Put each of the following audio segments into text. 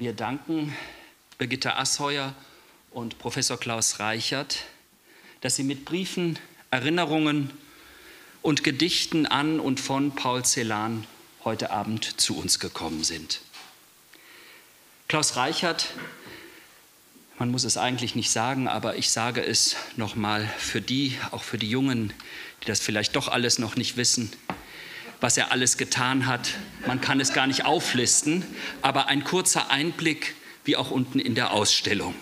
Wir danken Birgitta Asheuer und Professor Klaus Reichert, dass sie mit Briefen, Erinnerungen und Gedichten an und von Paul Celan heute Abend zu uns gekommen sind. Klaus Reichert, man muss es eigentlich nicht sagen, aber ich sage es nochmal für die, auch für die Jungen, die das vielleicht doch alles noch nicht wissen, was er alles getan hat. Man kann es gar nicht auflisten, aber ein kurzer Einblick, wie auch unten in der Ausstellung.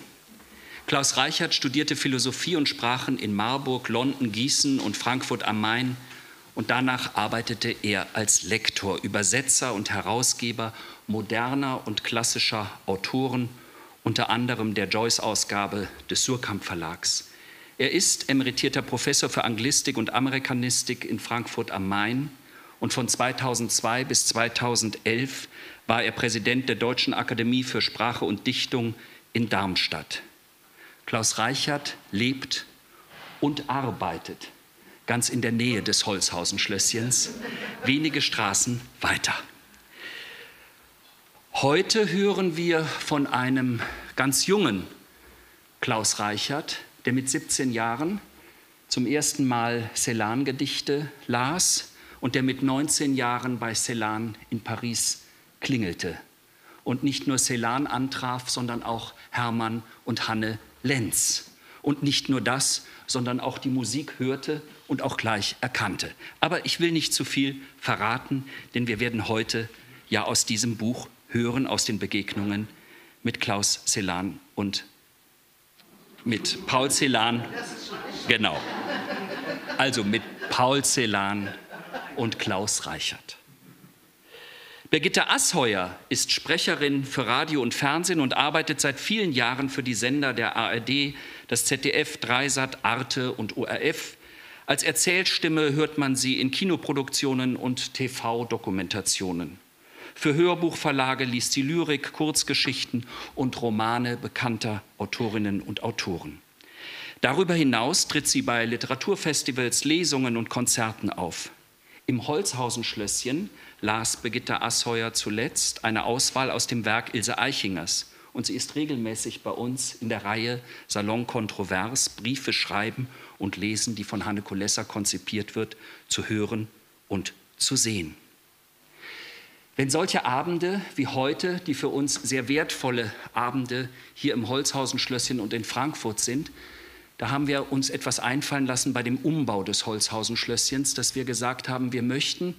Klaus Reichert studierte Philosophie und Sprachen in Marburg, London, Gießen und Frankfurt am Main und danach arbeitete er als Lektor, Übersetzer und Herausgeber moderner und klassischer Autoren, unter anderem der Joyce-Ausgabe des Surkamp Verlags. Er ist emeritierter Professor für Anglistik und Amerikanistik in Frankfurt am Main und von 2002 bis 2011 war er Präsident der Deutschen Akademie für Sprache und Dichtung in Darmstadt. Klaus Reichert lebt und arbeitet ganz in der Nähe des Holzhausen-Schlösschens, wenige Straßen weiter. Heute hören wir von einem ganz jungen Klaus Reichert, der mit 17 Jahren zum ersten Mal Celan-Gedichte las und der mit 19 Jahren bei Celan in Paris klingelte und nicht nur Celan antraf, sondern auch Hermann und Hanne Lenz. Und nicht nur das, sondern auch die Musik hörte und auch gleich erkannte. Aber ich will nicht zu viel verraten, denn wir werden heute ja aus diesem Buch hören, aus den Begegnungen mit Klaus Celan und mit Paul Celan. Genau. Also mit Paul Celan und Klaus Reichert. Birgitte Asheuer ist Sprecherin für Radio und Fernsehen und arbeitet seit vielen Jahren für die Sender der ARD, das ZDF, Dreisat, Arte und ORF. Als Erzählstimme hört man sie in Kinoproduktionen und TV-Dokumentationen. Für Hörbuchverlage liest sie Lyrik, Kurzgeschichten und Romane bekannter Autorinnen und Autoren. Darüber hinaus tritt sie bei Literaturfestivals, Lesungen und Konzerten auf. Im Holzhausen-Schlösschen las Birgitta Asheuer zuletzt eine Auswahl aus dem Werk Ilse Eichingers. Und sie ist regelmäßig bei uns in der Reihe Salon Kontrovers, Briefe schreiben und lesen, die von Hanne Kolesser konzipiert wird, zu hören und zu sehen. Wenn solche Abende wie heute, die für uns sehr wertvolle Abende hier im Holzhausen-Schlösschen und in Frankfurt sind, da haben wir uns etwas einfallen lassen bei dem Umbau des Holzhausen-Schlösschens, dass wir gesagt haben, wir möchten,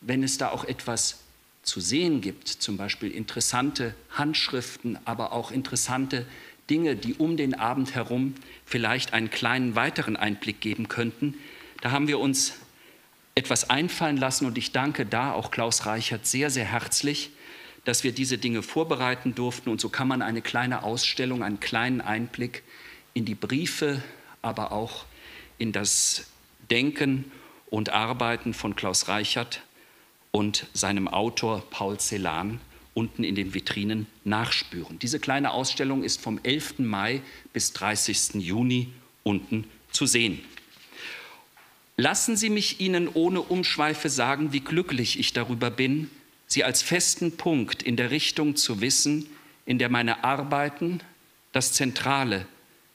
wenn es da auch etwas zu sehen gibt, zum Beispiel interessante Handschriften, aber auch interessante Dinge, die um den Abend herum vielleicht einen kleinen weiteren Einblick geben könnten, da haben wir uns etwas einfallen lassen und ich danke da auch Klaus Reichert sehr, sehr herzlich, dass wir diese Dinge vorbereiten durften. Und so kann man eine kleine Ausstellung, einen kleinen Einblick in die Briefe, aber auch in das Denken und Arbeiten von Klaus Reichert und seinem Autor Paul Celan unten in den Vitrinen nachspüren. Diese kleine Ausstellung ist vom 11. Mai bis 30. Juni unten zu sehen. Lassen Sie mich Ihnen ohne Umschweife sagen, wie glücklich ich darüber bin, Sie als festen Punkt in der Richtung zu wissen, in der meine Arbeiten das Zentrale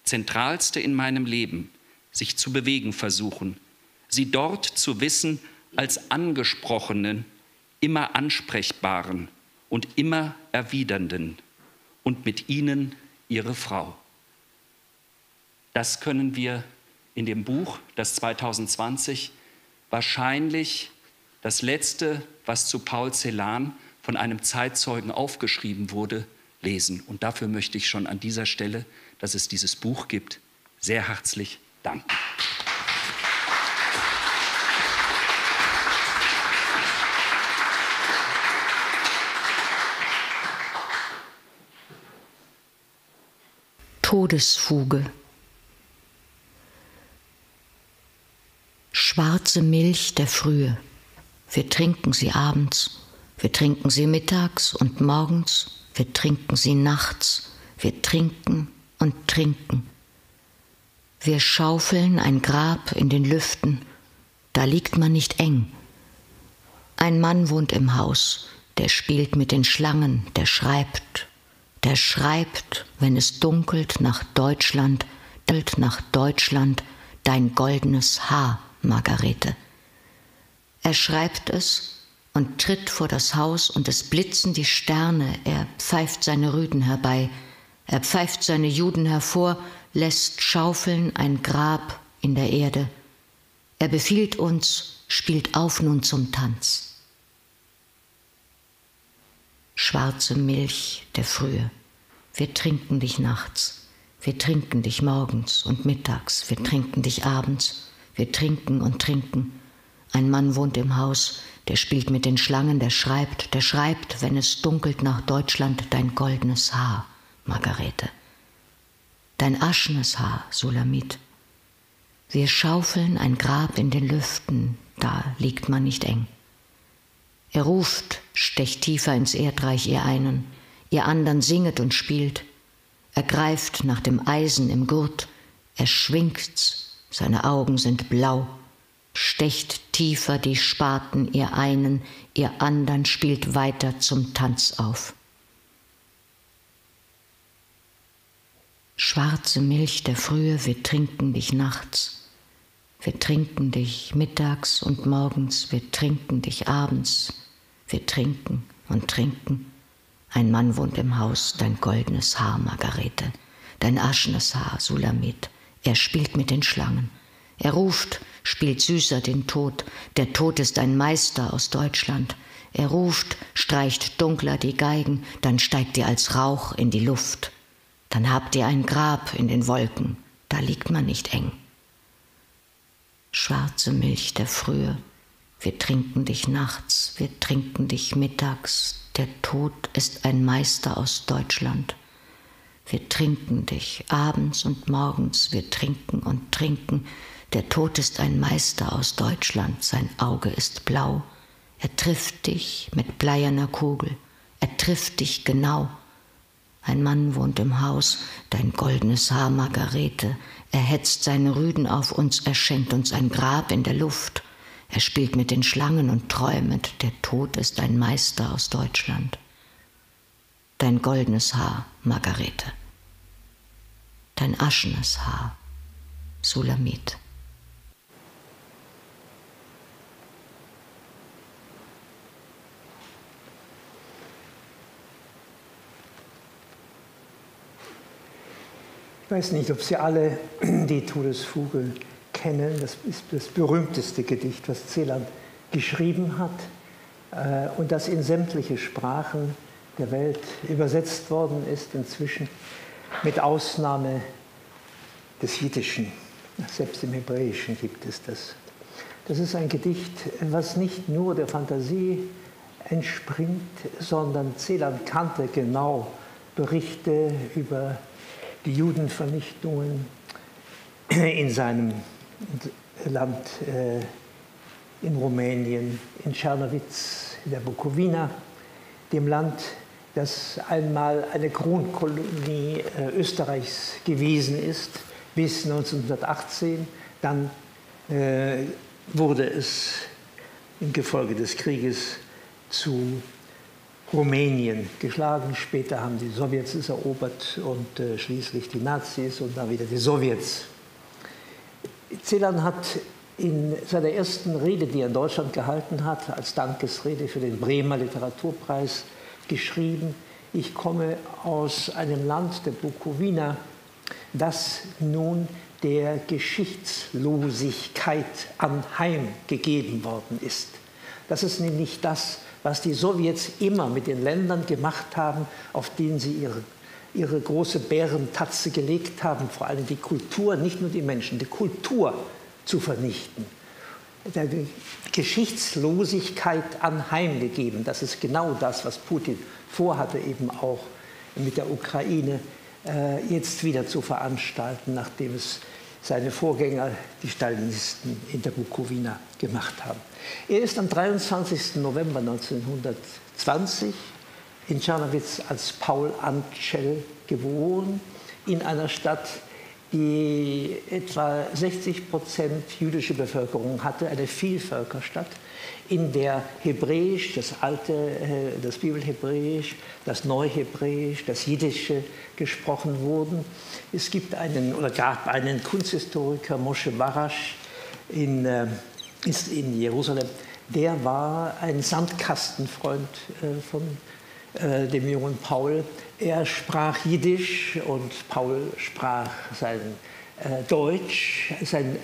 Zentralste in meinem Leben, sich zu bewegen versuchen, sie dort zu wissen als angesprochenen, immer ansprechbaren und immer erwidernden und mit ihnen ihre Frau. Das können wir in dem Buch, das 2020 wahrscheinlich das letzte, was zu Paul Celan von einem Zeitzeugen aufgeschrieben wurde, lesen. Und dafür möchte ich schon an dieser Stelle dass es dieses Buch gibt, sehr herzlich danken. Todesfuge. Schwarze Milch der Frühe. Wir trinken sie abends, wir trinken sie mittags und morgens, wir trinken sie nachts, wir trinken und trinken. Wir schaufeln ein Grab in den Lüften, da liegt man nicht eng. Ein Mann wohnt im Haus, der spielt mit den Schlangen, der schreibt, der schreibt, wenn es dunkelt nach Deutschland, nach Deutschland dein goldenes Haar, Margarete. Er schreibt es und tritt vor das Haus und es blitzen die Sterne, er pfeift seine Rüden herbei, er pfeift seine Juden hervor, lässt schaufeln ein Grab in der Erde. Er befiehlt uns, spielt auf nun zum Tanz. Schwarze Milch der Frühe, wir trinken dich nachts, wir trinken dich morgens und mittags, wir trinken dich abends, wir trinken und trinken. Ein Mann wohnt im Haus, der spielt mit den Schlangen, der schreibt, der schreibt, wenn es dunkelt nach Deutschland, dein goldenes Haar, Margarete. Dein aschenes Haar, Sulamit. Wir schaufeln ein Grab in den Lüften, da liegt man nicht eng. Er ruft, stecht tiefer ins Erdreich ihr einen, ihr andern singet und spielt. Er greift nach dem Eisen im Gurt, er schwingt's, seine Augen sind blau, stecht tiefer die Spaten ihr einen, ihr andern spielt weiter zum Tanz auf. Schwarze Milch der Frühe, wir trinken dich nachts. Wir trinken dich mittags und morgens, wir trinken dich abends, wir trinken und trinken. Ein Mann wohnt im Haus, dein goldenes Haar, Margarete, dein aschenes Haar, Sulamit. Er spielt mit den Schlangen. Er ruft, spielt süßer den Tod. Der Tod ist ein Meister aus Deutschland. Er ruft, streicht dunkler die Geigen, dann steigt ihr als Rauch in die Luft. Dann habt ihr ein Grab in den Wolken, da liegt man nicht eng schwarze Milch der Frühe. Wir trinken dich nachts, wir trinken dich mittags. Der Tod ist ein Meister aus Deutschland. Wir trinken dich abends und morgens, wir trinken und trinken. Der Tod ist ein Meister aus Deutschland, sein Auge ist blau. Er trifft dich mit bleierner Kugel, er trifft dich genau. Ein Mann wohnt im Haus, dein goldenes Haar, Margarete, er hetzt seine Rüden auf uns, er schenkt uns ein Grab in der Luft. Er spielt mit den Schlangen und träumet, der Tod ist ein Meister aus Deutschland. Dein goldenes Haar, Margarete. Dein aschenes Haar, Sulamit. Ich weiß nicht, ob Sie alle die Todesfuge kennen. Das ist das berühmteste Gedicht, was Celan geschrieben hat äh, und das in sämtliche Sprachen der Welt übersetzt worden ist inzwischen, mit Ausnahme des Jiddischen. Selbst im Hebräischen gibt es das. Das ist ein Gedicht, was nicht nur der Fantasie entspringt, sondern Celan kannte genau Berichte über die Judenvernichtungen in seinem Land, äh, in Rumänien, in Czernowitz, in der Bukowina, dem Land, das einmal eine Kronkolonie äh, Österreichs gewesen ist, bis 1918. Dann äh, wurde es im Gefolge des Krieges zu Rumänien geschlagen. Später haben die Sowjets es erobert und äh, schließlich die Nazis und dann wieder die Sowjets. Celan hat in seiner ersten Rede, die er in Deutschland gehalten hat, als Dankesrede für den Bremer Literaturpreis geschrieben, ich komme aus einem Land der Bukowina, das nun der Geschichtslosigkeit anheimgegeben worden ist. Das ist nämlich das, was die Sowjets immer mit den Ländern gemacht haben, auf denen sie ihre, ihre große Bärentatze gelegt haben, vor allem die Kultur, nicht nur die Menschen, die Kultur zu vernichten. Die Geschichtslosigkeit anheimgegeben, das ist genau das, was Putin vorhatte, eben auch mit der Ukraine äh, jetzt wieder zu veranstalten, nachdem es seine Vorgänger, die Stalinisten in der Bukowina, gemacht haben. Er ist am 23. November 1920 in Czernowitz als Paul Antschel geboren, in einer Stadt, die etwa 60 Prozent jüdische Bevölkerung hatte, eine Vielvölkerstadt, in der Hebräisch, das alte, äh, das Bibelhebräisch, das Neuhebräisch, das Jiddische gesprochen wurden. Es gibt einen oder gab einen Kunsthistoriker, Moshe Barasch, in, äh, ist in Jerusalem. Der war ein Sandkastenfreund äh, von dem jungen Paul. Er sprach Jiddisch und Paul sprach sein Deutsch, sein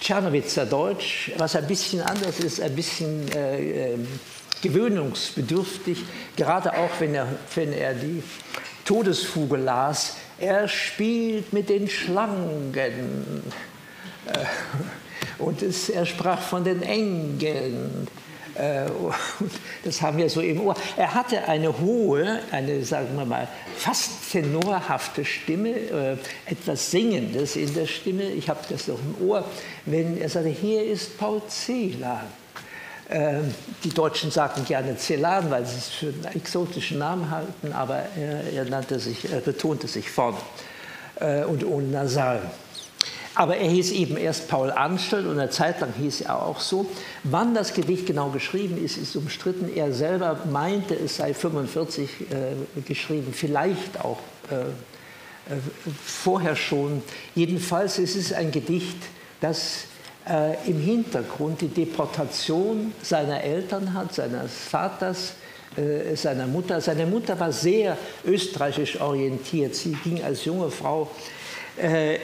Tschernowitzer Deutsch, was ein bisschen anders ist, ein bisschen äh, ähm, gewöhnungsbedürftig, gerade auch wenn er, wenn er die Todesfuge las. Er spielt mit den Schlangen. Äh, und es, er sprach von den Engeln. Äh, das haben wir so im Ohr. Er hatte eine hohe, eine, sagen wir mal, fast tenorhafte Stimme, äh, etwas Singendes in der Stimme. Ich habe das noch im Ohr, wenn er sagte, hier ist Paul Celan. Ähm, die Deutschen sagten gerne Celan, weil sie es für einen exotischen Namen halten, aber er, er nannte sich, er betonte sich vorne äh, und ohne Nasal. Aber er hieß eben erst Paul Anstell und eine Zeit lang hieß er auch so. Wann das Gedicht genau geschrieben ist, ist umstritten. Er selber meinte, es sei 45 äh, geschrieben, vielleicht auch äh, äh, vorher schon. Jedenfalls ist es ein Gedicht, das äh, im Hintergrund die Deportation seiner Eltern hat, seines Vaters, äh, seiner Mutter. Seine Mutter war sehr österreichisch orientiert. Sie ging als junge Frau äh,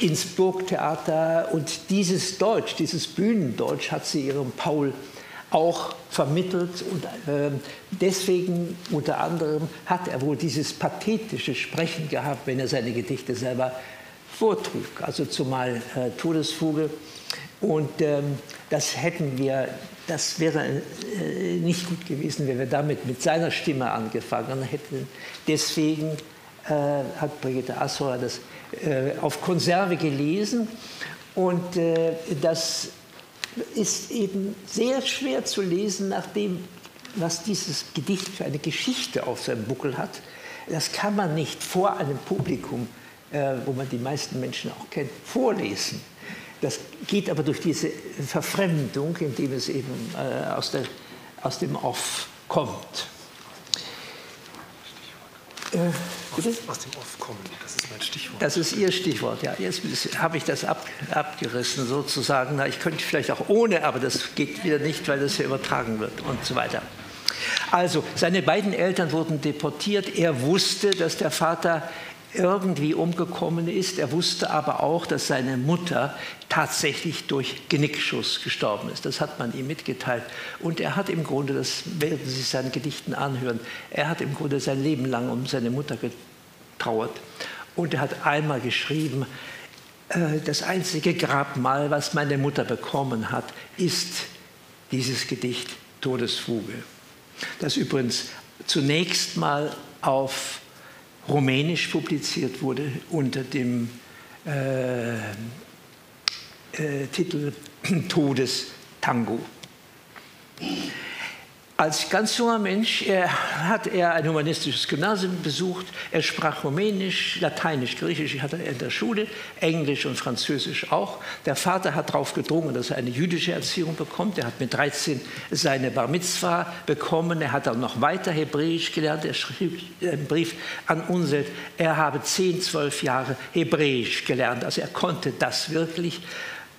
ins Burgtheater und dieses Deutsch, dieses Bühnendeutsch hat sie ihrem Paul auch vermittelt und äh, deswegen unter anderem hat er wohl dieses pathetische Sprechen gehabt, wenn er seine Gedichte selber vortrug, also zumal äh, Todesfuge. Und ähm, das hätten wir, das wäre äh, nicht gut gewesen, wenn wir damit mit seiner Stimme angefangen hätten. Deswegen äh, hat Brigitte Assauer das auf Konserve gelesen. Und äh, das ist eben sehr schwer zu lesen, nach dem, was dieses Gedicht für eine Geschichte auf seinem Buckel hat. Das kann man nicht vor einem Publikum, äh, wo man die meisten Menschen auch kennt, vorlesen. Das geht aber durch diese Verfremdung, indem es eben aus, der, aus dem Off kommt. Äh, aus, aus, dem Off kommen, das ist mein Stichwort. Das ist Ihr Stichwort, ja. Jetzt habe ich das ab, abgerissen sozusagen. Na, ich könnte vielleicht auch ohne, aber das geht wieder nicht, weil das ja übertragen wird und so weiter. Also, seine beiden Eltern wurden deportiert. Er wusste, dass der Vater irgendwie umgekommen ist. Er wusste aber auch, dass seine Mutter tatsächlich durch Genickschuss gestorben ist. Das hat man ihm mitgeteilt. Und er hat im Grunde, das werden Sie seinen Gedichten anhören, er hat im Grunde sein Leben lang um seine Mutter getrauert. Und er hat einmal geschrieben, äh, das einzige Grabmal, was meine Mutter bekommen hat, ist dieses Gedicht Todesfuge. Das übrigens zunächst mal auf Rumänisch publiziert wurde unter dem äh, äh, Titel Todestango. Als ganz junger Mensch er, hat er ein humanistisches Gymnasium besucht. Er sprach Rumänisch, Lateinisch, Griechisch hatte er in der Schule, Englisch und Französisch auch. Der Vater hat darauf gedrungen, dass er eine jüdische Erziehung bekommt. Er hat mit 13 seine Bar Mitzvah bekommen. Er hat dann noch weiter Hebräisch gelernt. Er schrieb einen Brief an Unselt. Er habe 10, 12 Jahre Hebräisch gelernt. Also er konnte das wirklich.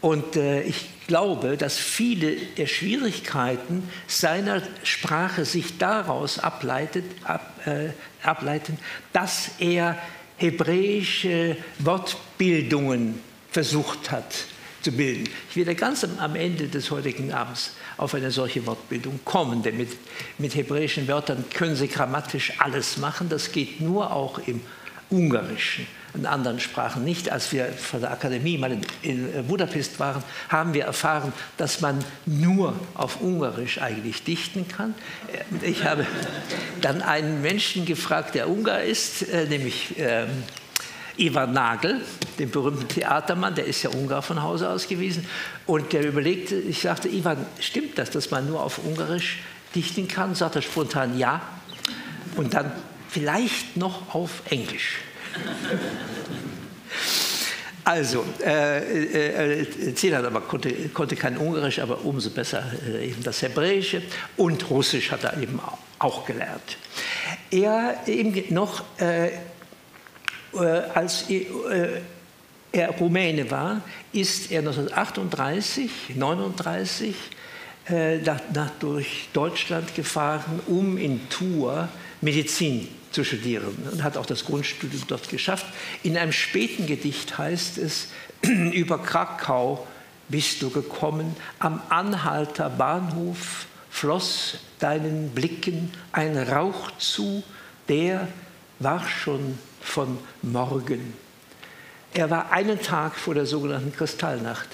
Und äh, ich glaube, dass viele der Schwierigkeiten seiner Sprache sich daraus ableitet, ab, äh, ableiten, dass er hebräische Wortbildungen versucht hat zu bilden. Ich werde ganz am Ende des heutigen Abends auf eine solche Wortbildung kommen, denn mit, mit hebräischen Wörtern können Sie grammatisch alles machen. Das geht nur auch im Ungarischen in anderen Sprachen nicht. Als wir von der Akademie mal in, Budapest waren, haben wir erfahren, dass man nur auf Ungarisch eigentlich dichten kann. Ich habe dann einen Menschen gefragt, der Ungar ist, äh, nämlich äh, Ivan Nagel, den berühmten Theatermann, der ist ja Ungar von Hause aus gewesen. Und der überlegte, ich sagte, Ivan, stimmt das, dass man nur auf Ungarisch dichten kann? Sagt er spontan ja. Und dann vielleicht noch auf Englisch. Also, äh, äh, Celan aber konnte, konnte kein Ungarisch, aber umso besser äh, eben das Hebräische und Russisch hat er eben auch gelernt. Er eben noch, äh, äh, als er Rumäne war, ist er 1938, 39 nach, nach, durch Deutschland gefahren, um in Tours Medizin zu studieren und hat auch das Grundstudium dort geschafft. In einem späten Gedicht heißt es, über Krakau bist du gekommen, am Anhalter Bahnhof floss deinen Blicken ein Rauch zu, der war schon von morgen. Er war einen Tag vor der sogenannten Kristallnacht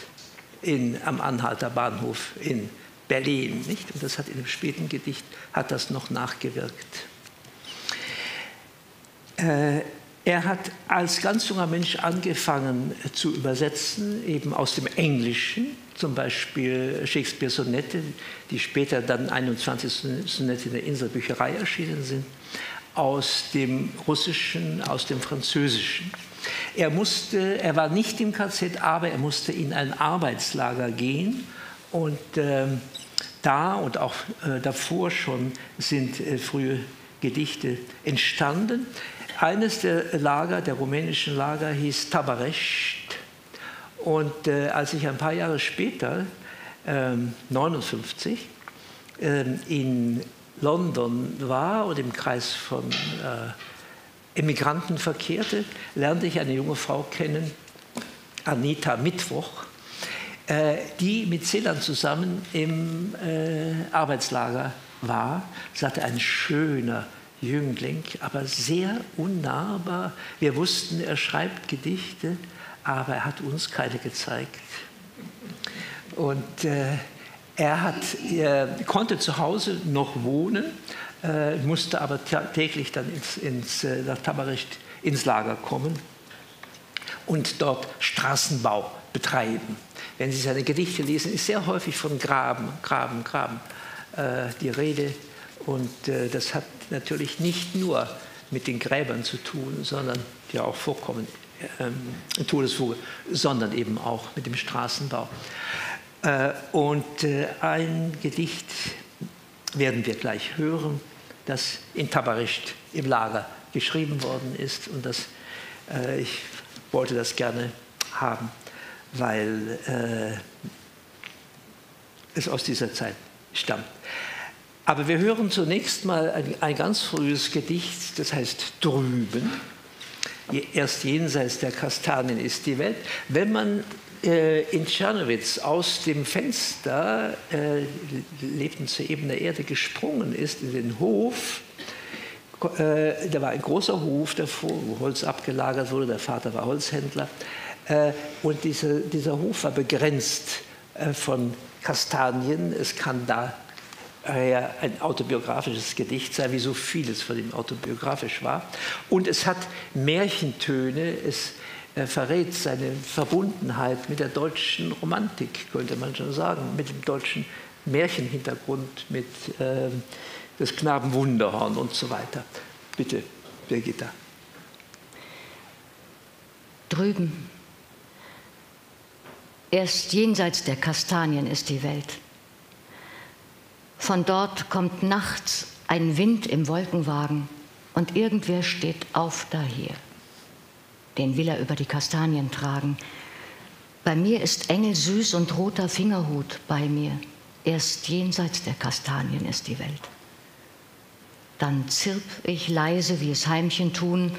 in, am Anhalter Bahnhof in Berlin. Nicht? Und das hat in dem späten Gedicht hat das noch nachgewirkt. Äh, er hat als ganz junger Mensch angefangen zu übersetzen, eben aus dem Englischen, zum Beispiel Shakespeares Sonette, die später dann 21 Sonette in der Inselbücherei erschienen sind, aus dem Russischen, aus dem Französischen. Er, musste, er war nicht im KZ, aber er musste in ein Arbeitslager gehen und äh, da und auch äh, davor schon sind äh, frühe Gedichte entstanden. Eines der Lager, der rumänischen Lager, hieß Tabarescht. Und äh, als ich ein paar Jahre später, ähm, 59, ähm, in London war und im Kreis von äh, Emigranten verkehrte, lernte ich eine junge Frau kennen, Anita Mittwoch, äh, die mit Celan zusammen im äh, Arbeitslager war. Sie hatte ein schöner, Jüngling, aber sehr unnahbar. Wir wussten, er schreibt Gedichte, aber er hat uns keine gezeigt. Und äh, er, hat, er konnte zu Hause noch wohnen, äh, musste aber täglich dann ins, ins, äh, nach Tabarecht ins Lager kommen und dort Straßenbau betreiben. Wenn Sie seine Gedichte lesen, ist sehr häufig von Graben, Graben, Graben äh, die Rede. Und äh, das hat natürlich nicht nur mit den Gräbern zu tun, sondern die auch vorkommen ähm, Todesfuge, sondern eben auch mit dem Straßenbau. Äh, und äh, ein Gedicht werden wir gleich hören, das in Tabarischt im Lager geschrieben worden ist. Und das, äh, ich wollte das gerne haben, weil äh, es aus dieser Zeit stammt. Aber wir hören zunächst mal ein, ein ganz frühes Gedicht, das heißt Drüben. Erst jenseits der Kastanien ist die Welt. Wenn man äh, in Tschernowitz aus dem Fenster, äh, lebten zur Ebene Erde, gesprungen ist in den Hof, äh, da war ein großer Hof davor, wo Holz abgelagert wurde, der Vater war Holzhändler, äh, und diese, dieser Hof war begrenzt äh, von Kastanien. Es kann da ein autobiografisches Gedicht sei, wie so vieles von ihm autobiografisch war. Und es hat Märchentöne, es äh, verrät seine Verbundenheit mit der deutschen Romantik, könnte man schon sagen, mit dem deutschen Märchenhintergrund, mit äh, des Knaben Wunderhorn und so weiter. Bitte, Birgitta. Drüben, erst jenseits der Kastanien ist die Welt. Von dort kommt nachts ein Wind im Wolkenwagen und irgendwer steht auf daher. Den will er über die Kastanien tragen. Bei mir ist Engel süß und roter Fingerhut bei mir. Erst jenseits der Kastanien ist die Welt. Dann zirp ich leise, wie es Heimchen tun,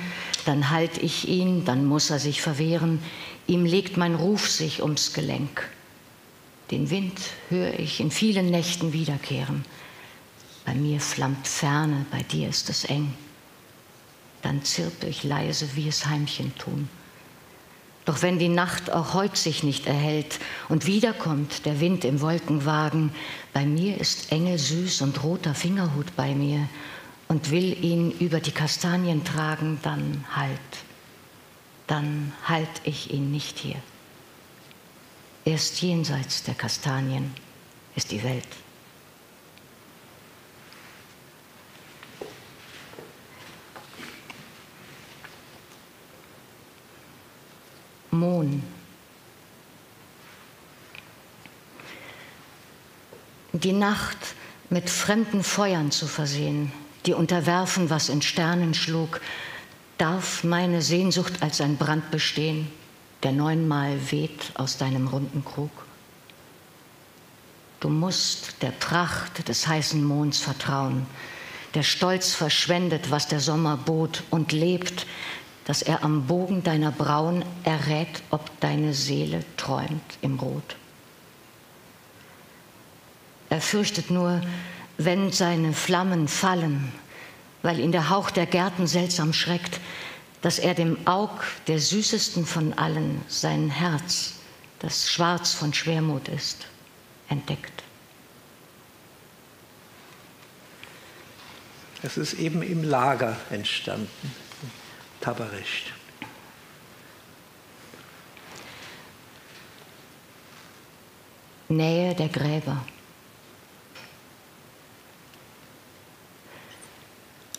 dann halt ich ihn, dann muss er sich verwehren, ihm legt mein Ruf sich ums Gelenk. Den Wind höre ich in vielen Nächten wiederkehren. Bei mir flammt Ferne, bei dir ist es eng. Dann zirpe ich leise, wie es Heimchen tun. Doch wenn die Nacht auch heut sich nicht erhält und wiederkommt der Wind im Wolkenwagen, bei mir ist Engel süß und roter Fingerhut bei mir und will ihn über die Kastanien tragen, dann halt, dann halt ich ihn nicht hier. Erst jenseits der Kastanien ist die Welt. Mohn. Die Nacht mit fremden Feuern zu versehen, die unterwerfen, was in Sternen schlug, darf meine Sehnsucht als ein Brand bestehen, der neunmal weht aus deinem runden Krug. Du musst der Pracht des heißen Monds vertrauen, der stolz verschwendet, was der Sommer bot und lebt, dass er am Bogen deiner Brauen errät, ob deine Seele träumt im Rot. Er fürchtet nur, wenn seine Flammen fallen, weil ihn der Hauch der Gärten seltsam schreckt, dass er dem Aug der süßesten von allen sein Herz, das schwarz von Schwermut ist, entdeckt. Es ist eben im Lager entstanden, Tabarischt. Nähe der Gräber.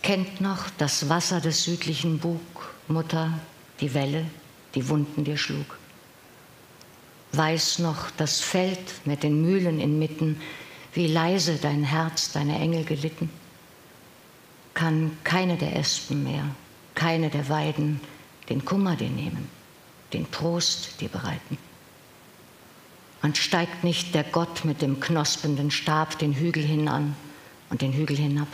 Kennt noch das Wasser des südlichen Bug, Mutter, die Welle, die Wunden dir schlug. Weiß noch das Feld mit den Mühlen inmitten, wie leise dein Herz deine Engel gelitten kann keine der Espen mehr, keine der Weiden den Kummer dir nehmen, den Trost dir bereiten. Und steigt nicht der Gott mit dem knospenden Stab den Hügel hinan und den Hügel hinab.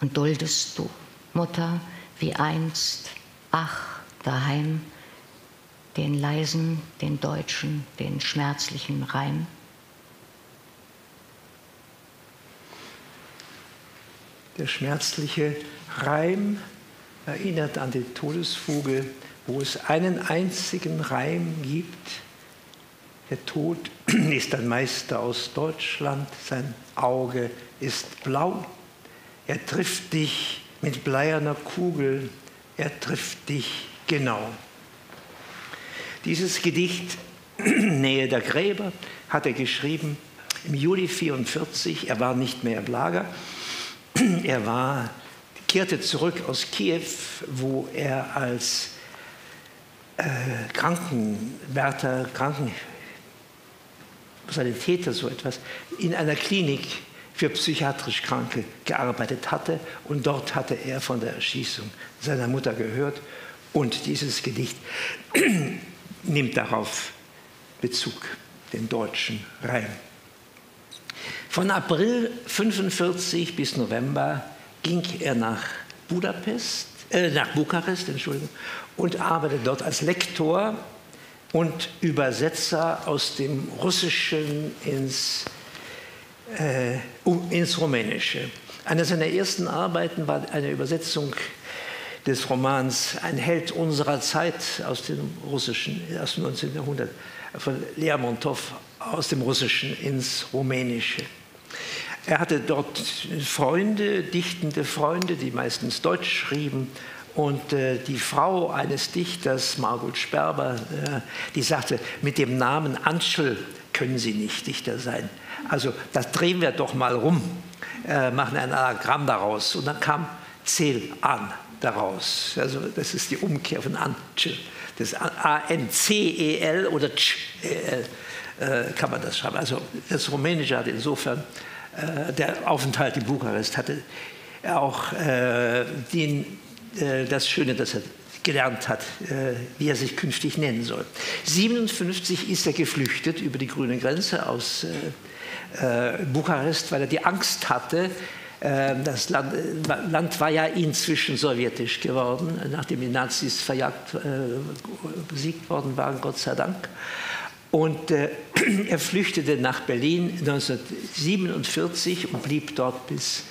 Und duldest du, Mutter, wie einst, ach, daheim, den leisen, den deutschen, den schmerzlichen Reim? Der schmerzliche Reim erinnert an die Todesfuge, wo es einen einzigen Reim gibt. Der Tod ist ein Meister aus Deutschland, sein Auge ist blau. Er trifft dich mit bleierner Kugel, er trifft dich genau. Dieses Gedicht Nähe der Gräber hat er geschrieben im Juli 1944. Er war nicht mehr im Lager. Er war, kehrte zurück aus Kiew, wo er als äh, Krankenwärter, Krankensanitäter, so etwas, in einer Klinik für psychiatrisch Kranke gearbeitet hatte. Und dort hatte er von der Erschießung seiner Mutter gehört. Und dieses Gedicht nimmt darauf Bezug, den deutschen Reim. Von April 45 bis November ging er nach Budapest, äh, nach Bukarest, Entschuldigung, und arbeitete dort als Lektor und Übersetzer aus dem Russischen ins, äh, ins Rumänische. Eine seiner ersten Arbeiten war eine Übersetzung des Romans Ein Held unserer Zeit aus dem Russischen, aus dem 19. Jahrhundert, von Lermontov aus dem Russischen ins Rumänische. Er hatte dort Freunde, dichtende Freunde, die meistens Deutsch schrieben. Und äh, die Frau eines Dichters, Margot Sperber, äh, die sagte, mit dem Namen Anschel können Sie nicht Dichter sein. Also das drehen wir doch mal rum, äh, machen ein Anagramm daraus. Und dann kam Zähl an daraus. Also das ist die Umkehr von Anschel. Das A-N-C-E-L oder Tsch-E-L äh, kann man das schreiben. Also das Rumänische hat insofern äh, der Aufenthalt in Bukarest hatte auch äh, den, äh, das Schöne, dass er gelernt hat, wie er sich künftig nennen soll. 1957 ist er geflüchtet über die grüne Grenze aus Bukarest, weil er die Angst hatte, das Land, Land, war ja inzwischen sowjetisch geworden, nachdem die Nazis verjagt, besiegt worden waren, Gott sei Dank. Und äh, er flüchtete nach Berlin 1947 und blieb dort bis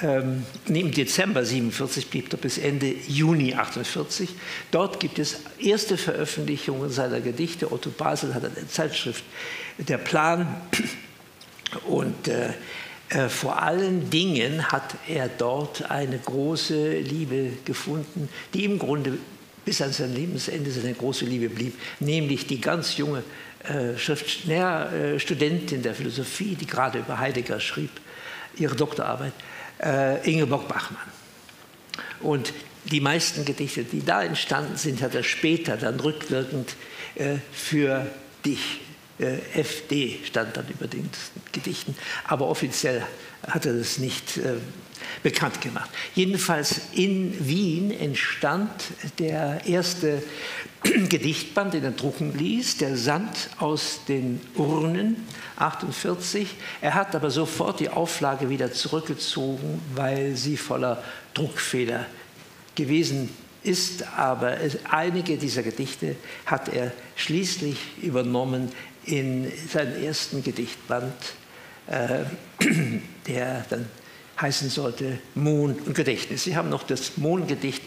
ähm, im Dezember 47 blieb er bis Ende Juni 48. Dort gibt es erste Veröffentlichungen seiner Gedichte. Otto Basel hat eine Zeitschrift, Der Plan. Und äh, äh, vor allen Dingen hat er dort eine große Liebe gefunden, die im Grunde bis an sein Lebensende seine große Liebe blieb, nämlich die ganz junge äh, Schriftstudentin der Philosophie, die gerade über Heidegger schrieb, ihre Doktorarbeit, äh, Ingeborg Bachmann. Und die meisten Gedichte, die da entstanden sind, hat er später dann rückwirkend äh, für dich äh, FD stand dann über den Gedichten, aber offiziell hat er das nicht äh, bekannt gemacht. Jedenfalls in Wien entstand der erste Gedichtband, den er drucken ließ, der Sand aus den Urnen, 48. Er hat aber sofort die Auflage wieder zurückgezogen, weil sie voller Druckfehler gewesen ist. Aber einige dieser Gedichte hat er schließlich übernommen in seinen ersten Gedichtband, äh, der dann heißen sollte Mohn und Gedächtnis. Sie haben noch das Mohngedicht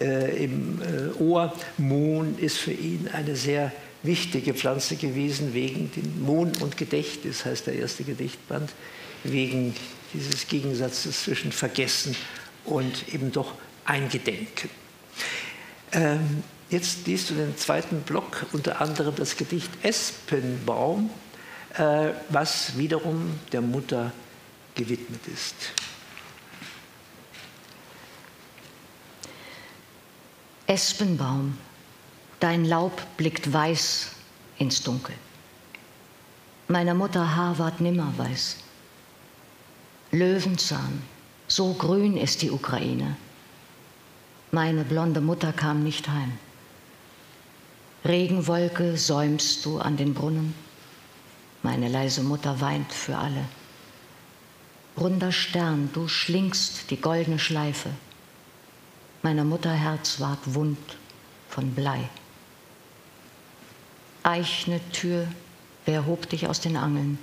äh, im äh, Ohr. Mohn ist für ihn eine sehr wichtige Pflanze gewesen, wegen dem Mohn und Gedächtnis, heißt der erste Gedichtband, wegen dieses Gegensatzes zwischen Vergessen und eben doch Eingedenken. Ähm, Jetzt liest du den zweiten Block, unter anderem das Gedicht Espenbaum, äh, was wiederum der Mutter gewidmet ist. Espenbaum, dein Laub blickt weiß ins Dunkel. Meiner Mutter Haar ward nimmer weiß. Löwenzahn, so grün ist die Ukraine. Meine blonde Mutter kam nicht heim. Regenwolke säumst du an den Brunnen, meine leise Mutter weint für alle. Runder Stern, du schlingst die goldene Schleife, meiner Mutter Herz ward wund von Blei. Eichne Tür, wer hob dich aus den Angeln?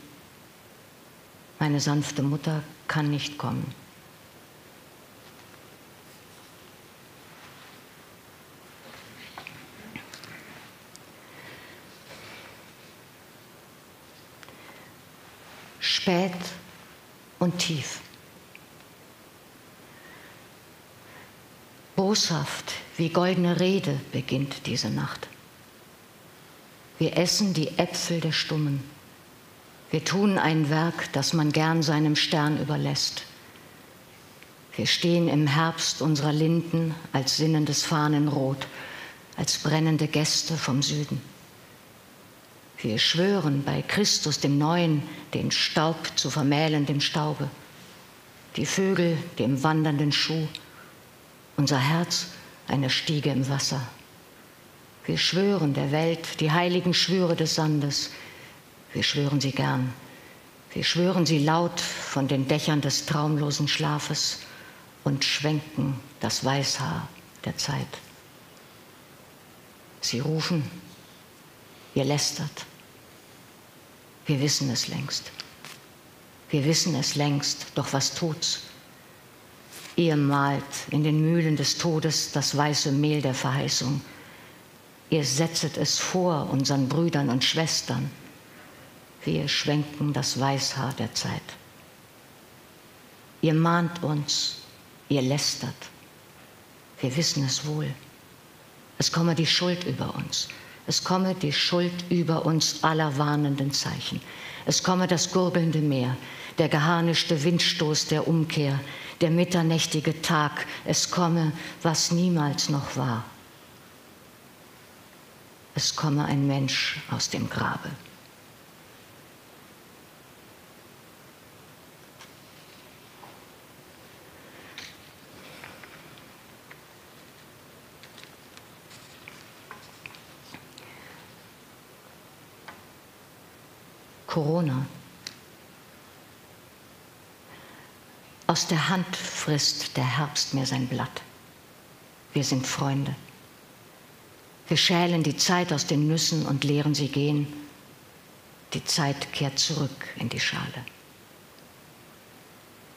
Meine sanfte Mutter kann nicht kommen. Spät und tief. Boshaft wie goldene Rede beginnt diese Nacht. Wir essen die Äpfel der Stummen. Wir tun ein Werk, das man gern seinem Stern überlässt. Wir stehen im Herbst unserer Linden als sinnendes Fahnenrot, als brennende Gäste vom Süden. Wir schwören bei Christus dem Neuen, den Staub zu vermählen dem Staube, die Vögel dem wandernden Schuh, unser Herz eine Stiege im Wasser. Wir schwören der Welt die heiligen Schwüre des Sandes. Wir schwören sie gern. Wir schwören sie laut von den Dächern des traumlosen Schlafes und schwenken das Weißhaar der Zeit. Sie rufen, ihr lästert. Wir wissen es längst. Wir wissen es längst, doch was tut's? Ihr malt in den Mühlen des Todes das weiße Mehl der Verheißung. Ihr setzet es vor unseren Brüdern und Schwestern. Wir schwenken das Weißhaar der Zeit. Ihr mahnt uns, ihr lästert. Wir wissen es wohl. Es komme die Schuld über uns. Es komme die Schuld über uns aller warnenden Zeichen. Es komme das gurgelnde Meer, der geharnischte Windstoß der Umkehr, der mitternächtige Tag. Es komme, was niemals noch war. Es komme ein Mensch aus dem Grabe. Corona. Aus der Hand frisst der Herbst mir sein Blatt. Wir sind Freunde. Wir schälen die Zeit aus den Nüssen und leeren sie gehen. Die Zeit kehrt zurück in die Schale.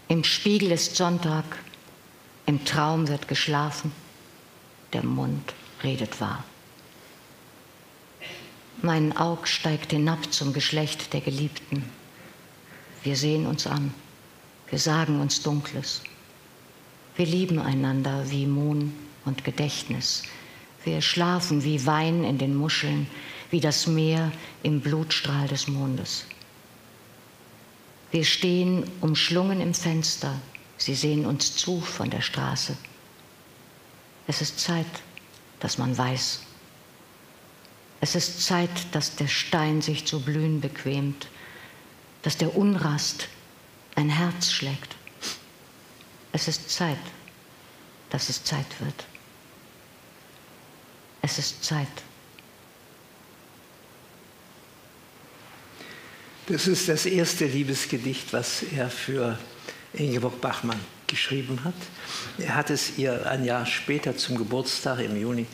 Im Spiegel ist Sonntag, im Traum wird geschlafen, der Mund redet wahr. Mein Aug steigt hinab zum Geschlecht der Geliebten. Wir sehen uns an, wir sagen uns Dunkles. Wir lieben einander wie Mohn und Gedächtnis. Wir schlafen wie Wein in den Muscheln, wie das Meer im Blutstrahl des Mondes. Wir stehen umschlungen im Fenster, sie sehen uns zu von der Straße. Es ist Zeit, dass man weiß. Es ist Zeit, dass der Stein sich zu blühen bequemt, dass der Unrast ein Herz schlägt. Es ist Zeit, dass es Zeit wird. Es ist Zeit. Das ist das erste Liebesgedicht, was er für Ingeborg Bachmann geschrieben hat. Er hat es ihr ein Jahr später zum Geburtstag im Juni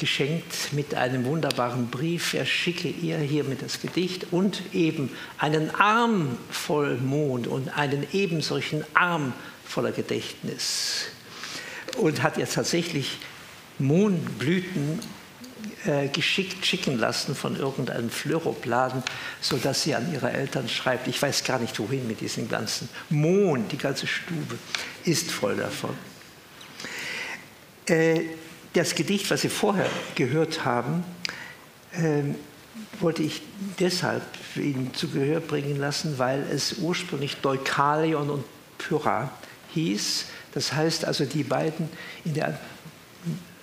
geschenkt mit einem wunderbaren Brief. Er schicke ihr hiermit das Gedicht und eben einen Arm voll Mond und einen ebensolchen Arm voller Gedächtnis. Und hat ihr tatsächlich Mohnblüten äh, geschickt schicken lassen von irgendeinem Fleuropladen, sodass sie an ihre Eltern schreibt, ich weiß gar nicht wohin mit diesem ganzen Mohn, die ganze Stube ist voll davon. Äh, das Gedicht, was Sie vorher gehört haben, äh, wollte ich deshalb Ihnen zu Gehör bringen lassen, weil es ursprünglich Deukalion und Pyrrha hieß. Das heißt also, die beiden in der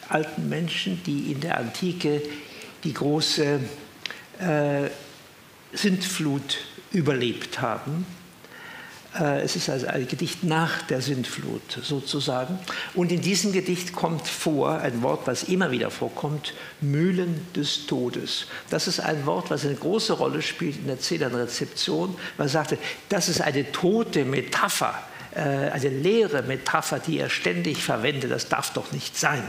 alten Menschen, die in der Antike die große äh, Sintflut überlebt haben. Äh, es ist also ein Gedicht nach der Sintflut sozusagen. Und in diesem Gedicht kommt vor ein Wort, was immer wieder vorkommt, Mühlen des Todes. Das ist ein Wort, was eine große Rolle spielt in der Zedernrezeption. Man sagte, das ist eine tote Metapher, äh, eine leere Metapher, die er ständig verwendet. Das darf doch nicht sein.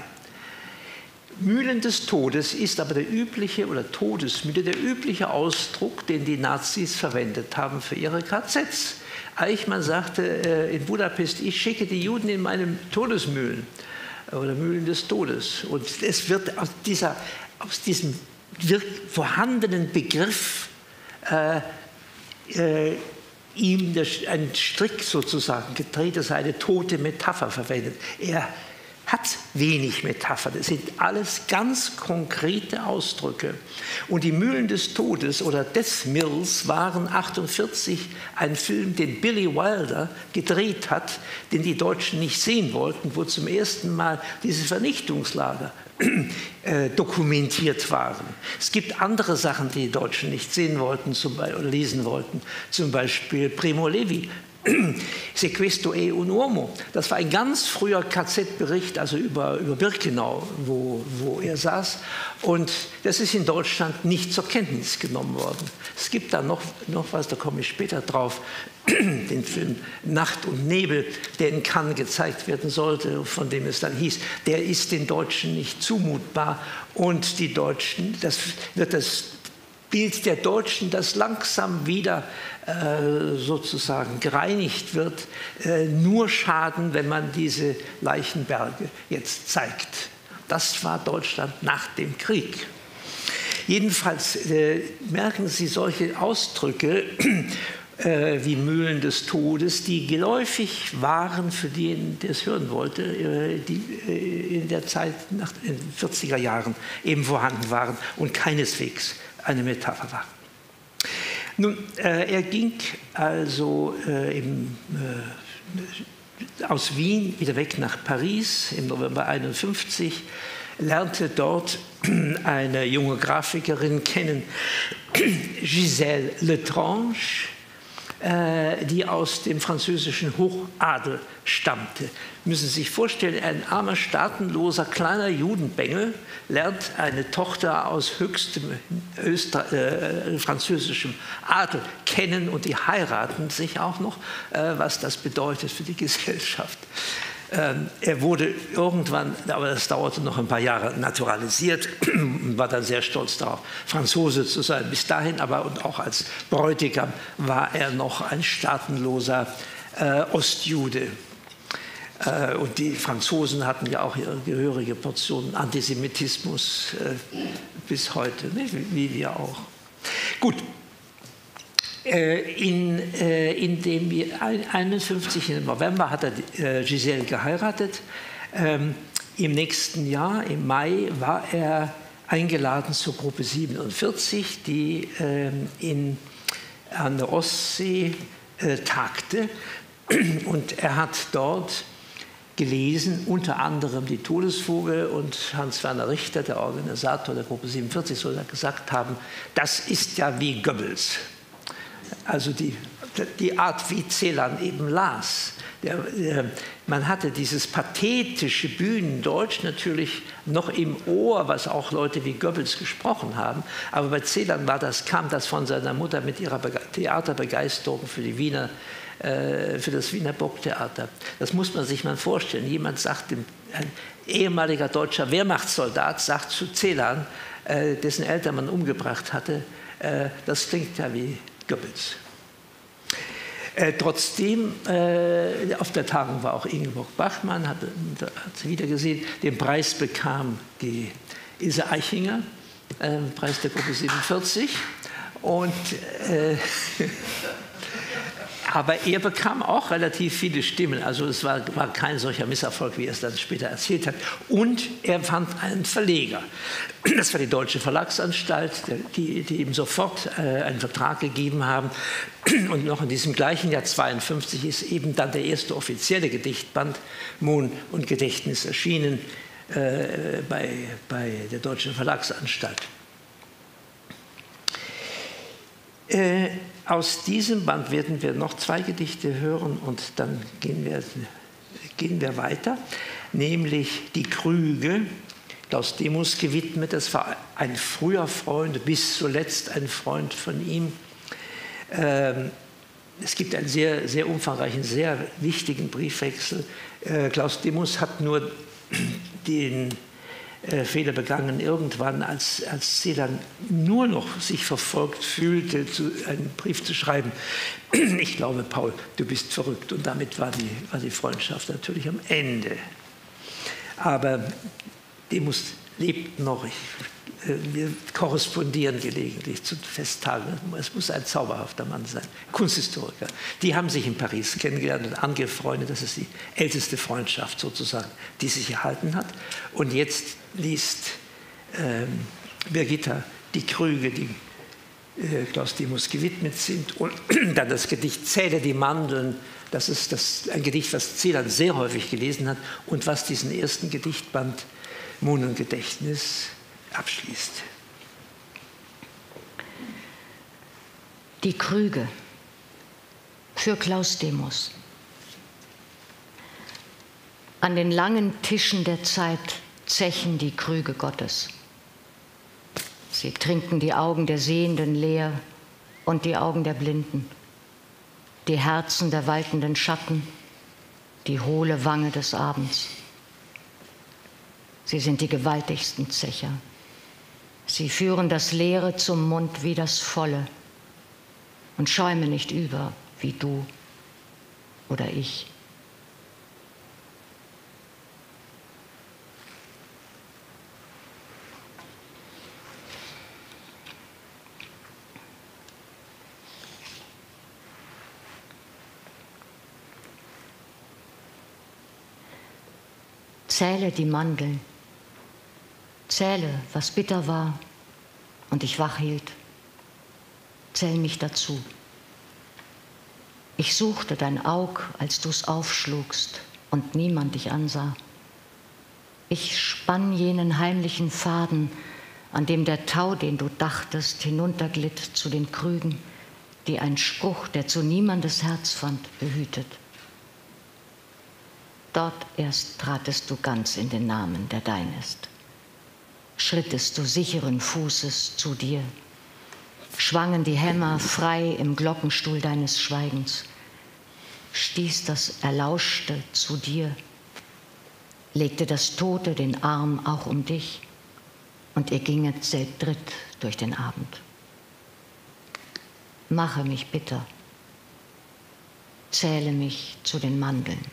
Mühlen des Todes ist aber der übliche, oder Todesmühle, der übliche Ausdruck, den die Nazis verwendet haben für ihre KZs. Eichmann sagte äh, in Budapest, ich schicke die Juden in meine Todesmühlen oder Mühlen des Todes. Und es wird aus, dieser, aus diesem vorhandenen Begriff äh, äh, ihm ein Strick sozusagen gedreht, dass er eine tote Metapher verwendet. Er hat wenig Metapher. Das sind alles ganz konkrete Ausdrücke. Und die Mühlen des Todes oder Death Mills waren 48 ein Film, den Billy Wilder gedreht hat, den die Deutschen nicht sehen wollten, wo zum ersten Mal diese Vernichtungslager äh, dokumentiert waren. Es gibt andere Sachen, die die Deutschen nicht sehen wollten zum, oder lesen wollten, zum Beispiel Primo Levi, Sequestro e un uomo. Das war ein ganz früher KZ-Bericht, also über, über Birkenau, wo, wo er saß. Und das ist in Deutschland nicht zur Kenntnis genommen worden. Es gibt da noch, noch was, da komme ich später drauf, den Film Nacht und Nebel, der in Cannes gezeigt werden sollte, von dem es dann hieß, der ist den Deutschen nicht zumutbar. Und die Deutschen, das wird das Bild der Deutschen, das langsam wieder äh, sozusagen gereinigt wird, äh, nur schaden, wenn man diese Leichenberge jetzt zeigt. Das war Deutschland nach dem Krieg. Jedenfalls äh, merken Sie solche Ausdrücke äh, wie Mühlen des Todes, die geläufig waren für den, der es hören wollte, äh, die äh, in der Zeit nach den 40er Jahren eben vorhanden waren und keineswegs eine Metapher waren. Nun, äh, er ging also äh, im, äh, aus Wien wieder weg nach Paris im November 1951, lernte dort eine junge Grafikerin kennen, Gisèle Letrange, die aus dem französischen Hochadel stammte. Müssen Sie sich vorstellen, ein armer, staatenloser, kleiner Judenbengel lernt eine Tochter aus höchstem Öster äh, französischem Adel kennen und die heiraten sich auch noch, äh, was das bedeutet für die Gesellschaft. Ähm, er wurde irgendwann, aber das dauerte noch ein paar Jahre, naturalisiert und war dann sehr stolz darauf, Franzose zu sein. Bis dahin aber und auch als Bräutigam war er noch ein staatenloser äh, Ostjude. Äh, und die Franzosen hatten ja auch ihre gehörige Portion Antisemitismus äh, bis heute, ne? wie wir auch. Gut, in, äh, in dem 51. November hat er äh, Giselle geheiratet. Ähm, Im nächsten Jahr, im Mai, war er eingeladen zur Gruppe 47, die ähm, in, an der Ostsee tagte. Und er hat dort gelesen, unter anderem die Todesfuge und Hans-Werner Richter, der Organisator der Gruppe 47, soll gesagt haben, das ist ja wie Goebbels. Also die, die Art, wie Celan eben las. Der, der, man hatte dieses pathetische Bühnendeutsch natürlich noch im Ohr, was auch Leute wie Goebbels gesprochen haben. Aber bei Celan war das, kam das von seiner Mutter mit ihrer Theaterbegeisterung für die Wiener äh, für das Wiener Burgtheater. Das muss man sich mal vorstellen. Jemand sagt, ein ehemaliger deutscher Wehrmachtssoldat sagt zu Celan, äh, dessen Eltern man umgebracht hatte, äh, das klingt ja wie Goebbels. trotzdem, auf der Tagung war auch Ingeborg Bachmann, hat, hat sie wieder gesehen, den Preis bekam die Ilse Eichinger, Preis der Gruppe 47. Und aber er bekam auch relativ viele Stimmen. Also es war, war kein solcher Misserfolg, wie er es dann später erzählt hat. Und er fand einen Verleger. Das war die Deutsche Verlagsanstalt, die, die ihm sofort äh, einen Vertrag gegeben haben. Und noch in diesem gleichen Jahr 52 ist eben dann der erste offizielle Gedichtband Mohn und Gedächtnis erschienen äh, bei, bei der Deutschen Verlagsanstalt. Äh, aus diesem Band werden wir noch zwei Gedichte hören und dann gehen wir, gehen wir weiter, nämlich Die Krüge, Klaus Demus gewidmet. Das war ein früher Freund, bis zuletzt ein Freund von ihm. Ähm, es gibt einen sehr, sehr umfangreichen, sehr wichtigen Briefwechsel. Äh, Klaus Demus hat nur den äh, Fehler begangen, irgendwann, als, als Celan nur noch sich verfolgt fühlte, zu, einen Brief zu schreiben. Ich glaube, Paul, du bist verrückt. Und damit war die, war die Freundschaft natürlich am Ende. Aber Demus lebt noch. Ich äh, wir korrespondieren gelegentlich zu Festtagen. Es muss ein zauberhafter Mann sein, Kunsthistoriker. Die haben sich in Paris kennengelernt und angefreundet. Das ist die älteste Freundschaft sozusagen, die sich erhalten hat. Und jetzt liest ähm, Birgitta die Krüge, die äh, Klaus Demus gewidmet sind. Und dann das Gedicht Zähle die Mandeln. Das ist das, ein Gedicht, was Celan sehr häufig gelesen hat und was diesen ersten Gedichtband Monengedächtnis abschließt. Die Krüge für Klaus Demos. An den langen Tischen der Zeit zechen die Krüge Gottes. Sie trinken die Augen der Sehenden leer und die Augen der Blinden, die Herzen der waltenden Schatten, die hohle Wange des Abends. Sie sind die gewaltigsten Zecher. Sie führen das Leere zum Mund wie das Volle und schäume nicht über wie du oder ich. Zähle die Mandeln Zähle, was bitter war und ich wach hielt. Zähl mich dazu. Ich suchte dein Aug, als du's aufschlugst und niemand dich ansah. Ich spann jenen heimlichen Faden, an dem der Tau, den du dachtest, hinunterglitt zu den Krügen, die ein Spruch, der zu niemandes Herz fand, behütet. Dort erst tratest du ganz in den Namen, der dein ist. Schrittest du sicheren Fußes zu dir, schwangen die Hämmer frei im Glockenstuhl deines Schweigens, stieß das Erlauschte zu dir, legte das Tote den Arm auch um dich. Und ihr ginget dritt durch den Abend. Mache mich bitter, zähle mich zu den Mandeln.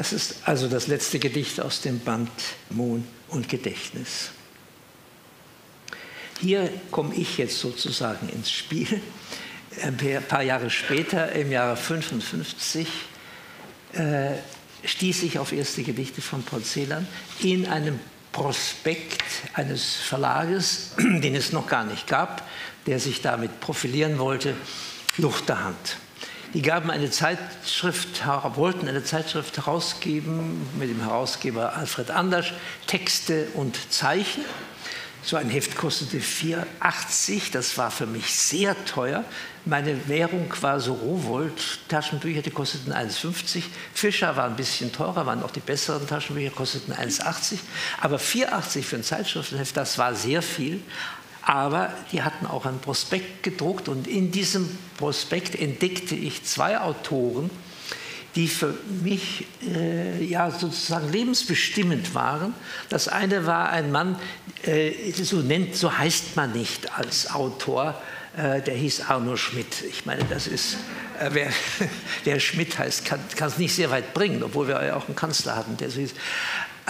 Das ist also das letzte Gedicht aus dem Band Mohn und Gedächtnis. Hier komme ich jetzt sozusagen ins Spiel. Ein paar Jahre später, im Jahre 55, äh, stieß ich auf erste Gedichte von Paul Celan in einem Prospekt eines Verlages, den es noch gar nicht gab, der sich damit profilieren wollte, Luchterhand. Die gaben eine Zeitschrift, wollten eine Zeitschrift herausgeben mit dem Herausgeber Alfred Andersch, Texte und Zeichen. So ein Heft kostete 4,80. Das war für mich sehr teuer. Meine Währung war so Rowold. Taschenbücher, die kosteten 1,50. Fischer war ein bisschen teurer, waren auch die besseren Taschenbücher, kosteten 1,80. Aber 4,80 für ein Zeitschriftenheft, das war sehr viel. Aber die hatten auch ein Prospekt gedruckt und in diesem Prospekt entdeckte ich zwei Autoren, die für mich äh, ja sozusagen lebensbestimmend waren. Das eine war ein Mann, äh, so nennt, so heißt man nicht als Autor, äh, der hieß Arno Schmidt. Ich meine, das ist, äh, wer, wer Schmidt heißt, kann es nicht sehr weit bringen, obwohl wir ja auch einen Kanzler hatten, der so hieß.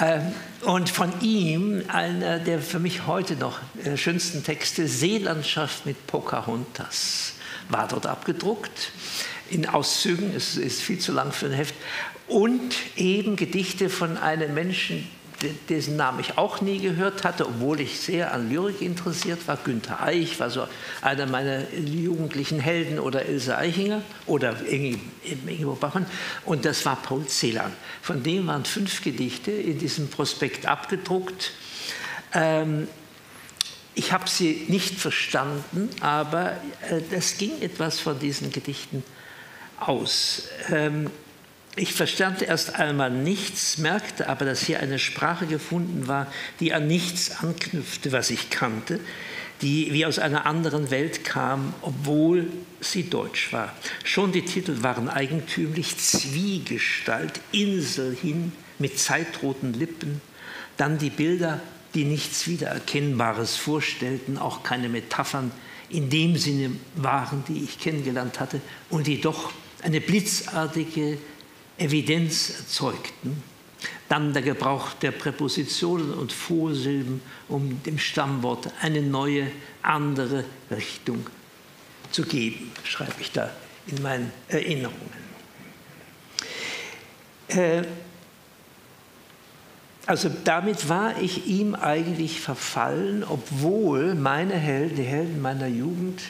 Ähm, und von ihm einer der für mich heute noch äh, schönsten Texte, Seelandschaft mit Pocahontas, war dort abgedruckt. In Auszügen, es ist viel zu lang für ein Heft, und eben Gedichte von einem Menschen, dessen Namen ich auch nie gehört hatte, obwohl ich sehr an Lyrik interessiert war. Günther Eich war so einer meiner jugendlichen Helden oder Ilse Eichinger oder Ingeborg Bachmann. Und das war Paul Celan. Von dem waren fünf Gedichte in diesem Prospekt abgedruckt. Ähm, ich habe sie nicht verstanden, aber es äh, ging etwas von diesen Gedichten aus. Ähm, ich verstand erst einmal nichts, merkte aber, dass hier eine Sprache gefunden war, die an nichts anknüpfte, was ich kannte, die wie aus einer anderen Welt kam, obwohl sie deutsch war. Schon die Titel waren eigentümlich, Zwiegestalt, Insel hin mit zeitroten Lippen, dann die Bilder, die nichts Wiedererkennbares vorstellten, auch keine Metaphern in dem Sinne waren, die ich kennengelernt hatte und die doch eine blitzartige Evidenz erzeugten. Dann der Gebrauch der Präpositionen und Vorsilben, um dem Stammwort eine neue, andere Richtung zu geben, schreibe ich da in meinen Erinnerungen. Äh, also damit war ich ihm eigentlich verfallen, obwohl meine Helden, die Helden meiner Jugend,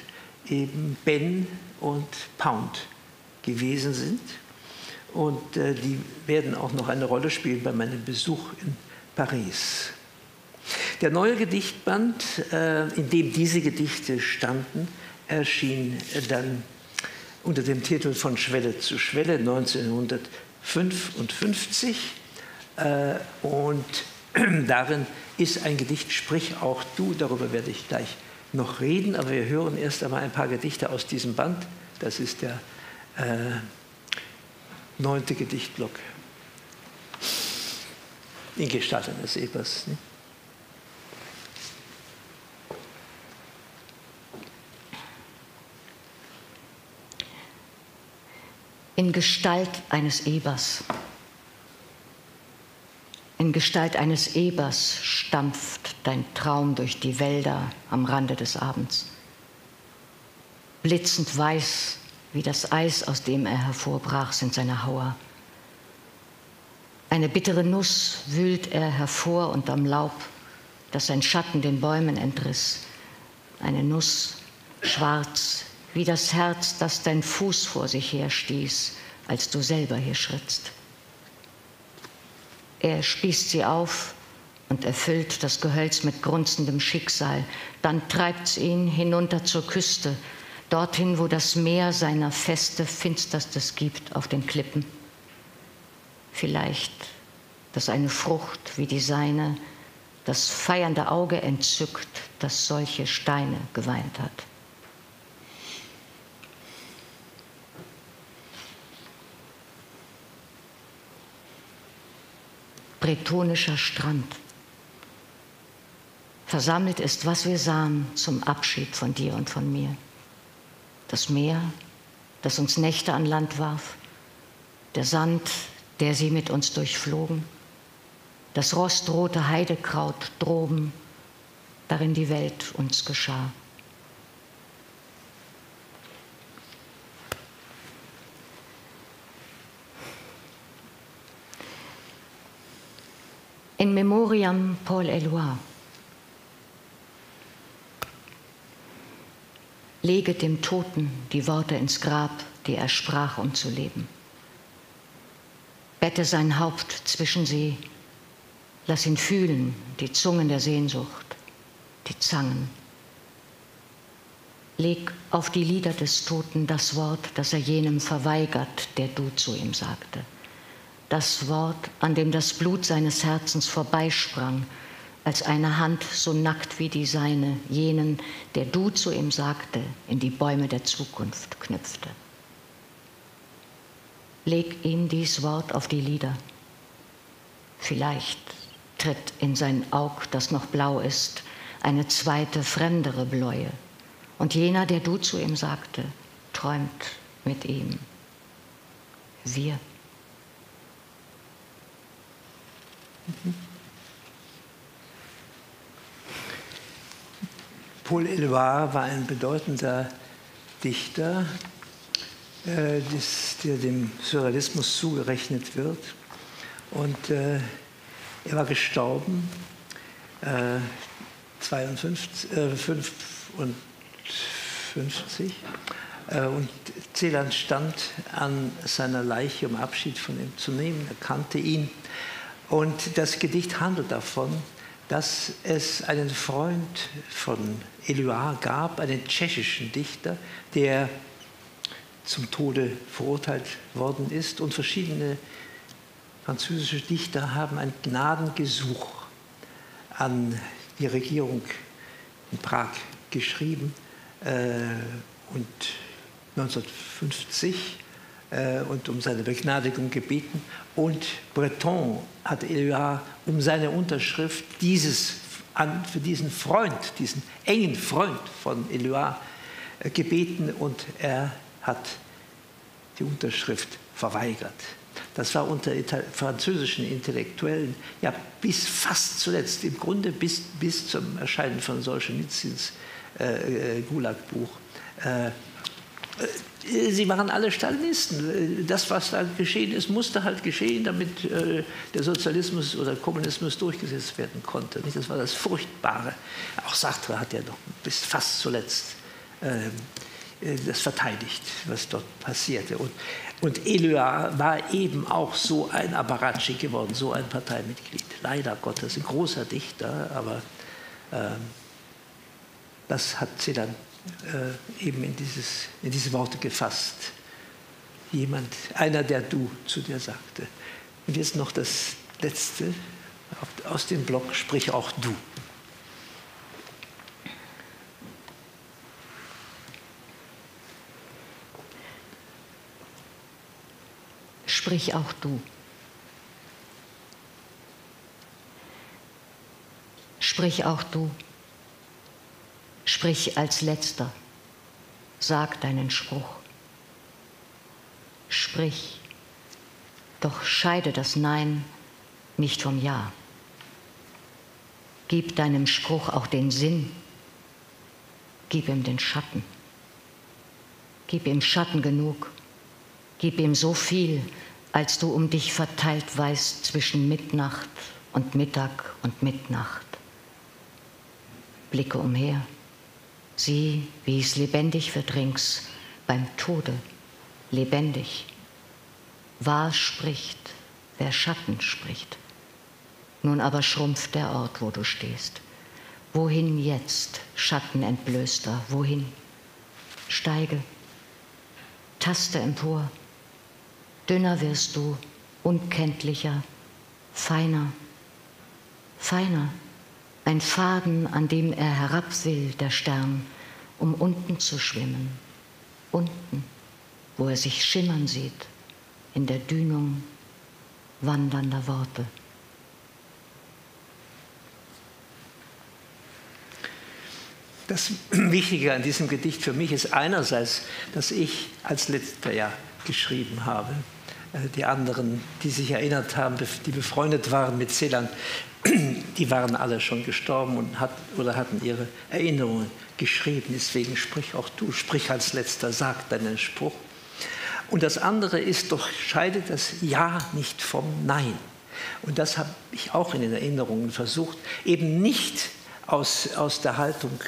eben Ben und Pound gewesen sind. Und äh, die werden auch noch eine Rolle spielen bei meinem Besuch in Paris. Der neue Gedichtband, äh, in dem diese Gedichte standen, erschien äh, dann unter dem Titel Von Schwelle zu Schwelle 1955. Äh, und darin ist ein Gedicht, sprich auch du, darüber werde ich gleich noch reden, aber wir hören erst einmal ein paar Gedichte aus diesem Band. Das ist der äh, neunte Gedichtblock in Gestalt eines Ebers. Ne? In Gestalt eines Ebers. In Gestalt eines Ebers stampft dein Traum durch die Wälder am Rande des Abends. Blitzend weiß wie das Eis, aus dem er hervorbrach, sind seine Hauer. Eine bittere Nuss wühlt er hervor unterm Laub, das sein Schatten den Bäumen entriss. Eine Nuss, schwarz, wie das Herz, das dein Fuß vor sich her stieß, als du selber hier schrittst. Er spießt sie auf und erfüllt das Gehölz mit grunzendem Schicksal. Dann treibt's ihn hinunter zur Küste, dorthin, wo das Meer seiner Feste Finsterstes gibt auf den Klippen. Vielleicht, dass eine Frucht wie die seine das feiernde Auge entzückt, das solche Steine geweint hat. Bretonischer Strand. Versammelt ist, was wir sahen zum Abschied von dir und von mir das Meer, das uns Nächte an Land warf, der Sand, der sie mit uns durchflogen, das rostrote Heidekraut droben, darin die Welt uns geschah. In Memoriam Paul Eloy. Lege dem Toten die Worte ins Grab, die er sprach, um zu leben. Bette sein Haupt zwischen sie, lass ihn fühlen, die Zungen der Sehnsucht, die Zangen. Leg auf die Lieder des Toten das Wort, das er jenem verweigert, der du zu ihm sagte das Wort, an dem das Blut seines Herzens vorbeisprang, als eine Hand so nackt wie die seine, jenen, der du zu ihm sagte, in die Bäume der Zukunft knüpfte. Leg ihm dies Wort auf die Lider. Vielleicht tritt in sein Aug, das noch blau ist, eine zweite, fremdere Bläue. Und jener, der du zu ihm sagte, träumt mit ihm. Wir. Paul Eluard war ein bedeutender Dichter, äh, der dem Surrealismus zugerechnet wird. Und äh, er war gestorben, äh, 52, äh, 55. Äh, und Celan stand an seiner Leiche, um Abschied von ihm zu nehmen. Er kannte ihn und das Gedicht handelt davon, dass es einen Freund von Eluard gab, einen tschechischen Dichter, der zum Tode verurteilt worden ist. Und verschiedene französische Dichter haben ein Gnadengesuch an die Regierung in Prag geschrieben. Äh, und 1950 äh, und um seine Begnadigung gebeten. Und Breton hat Eluard um seine Unterschrift dieses, für diesen Freund, diesen engen Freund von Eluard äh, gebeten und er hat die Unterschrift verweigert. Das war unter französischen Intellektuellen ja bis fast zuletzt, im Grunde bis, bis zum Erscheinen von Solzhenitsyns äh, äh Gulag-Buch. Äh, äh, sie waren alle Stalinisten. Das, was da geschehen ist, musste halt geschehen, damit äh, der Sozialismus oder Kommunismus durchgesetzt werden konnte. Das war das Furchtbare. Auch Sartre hat ja noch bis fast zuletzt ähm, äh, das verteidigt, was dort passierte. Und, und Eluard war eben auch so ein Apparatschik geworden, so ein Parteimitglied. Leider Gottes, ein großer Dichter, aber ähm, das hat sie dann äh, eben in, dieses, in diese Worte gefasst. Jemand, einer, der du zu dir sagte. Und jetzt noch das Letzte aus dem Block, sprich auch du. Sprich auch du. Sprich auch du. Sprich als letzter, sag deinen Spruch. Sprich, doch scheide das Nein nicht vom Ja. Gib deinem Spruch auch den Sinn, gib ihm den Schatten. Gib ihm Schatten genug, gib ihm so viel, als du um dich verteilt weißt zwischen Mitnacht und Mittag und Mitnacht. Blicke umher. Sieh, wie es lebendig wird rings, beim Tode, lebendig. Wahr spricht, wer Schatten spricht. Nun aber schrumpft der Ort, wo du stehst. Wohin jetzt, Schattenentblößter, wohin? Steige, taste empor. Dünner wirst du, unkenntlicher, feiner, feiner ein Faden, an dem er herab will, der Stern, um unten zu schwimmen, unten, wo er sich schimmern sieht, in der Dünung wandernder Worte. Das Wichtige an diesem Gedicht für mich ist einerseits, dass ich als letzter Jahr geschrieben habe. Äh, die anderen, die sich erinnert haben, die befreundet waren mit Celan, die waren alle schon gestorben und hat, oder hatten ihre Erinnerungen geschrieben. Deswegen sprich auch du, sprich als letzter, sag deinen Spruch. Und das andere ist doch, scheide das Ja nicht vom Nein. Und das habe ich auch in den Erinnerungen versucht, eben nicht aus, aus der Haltung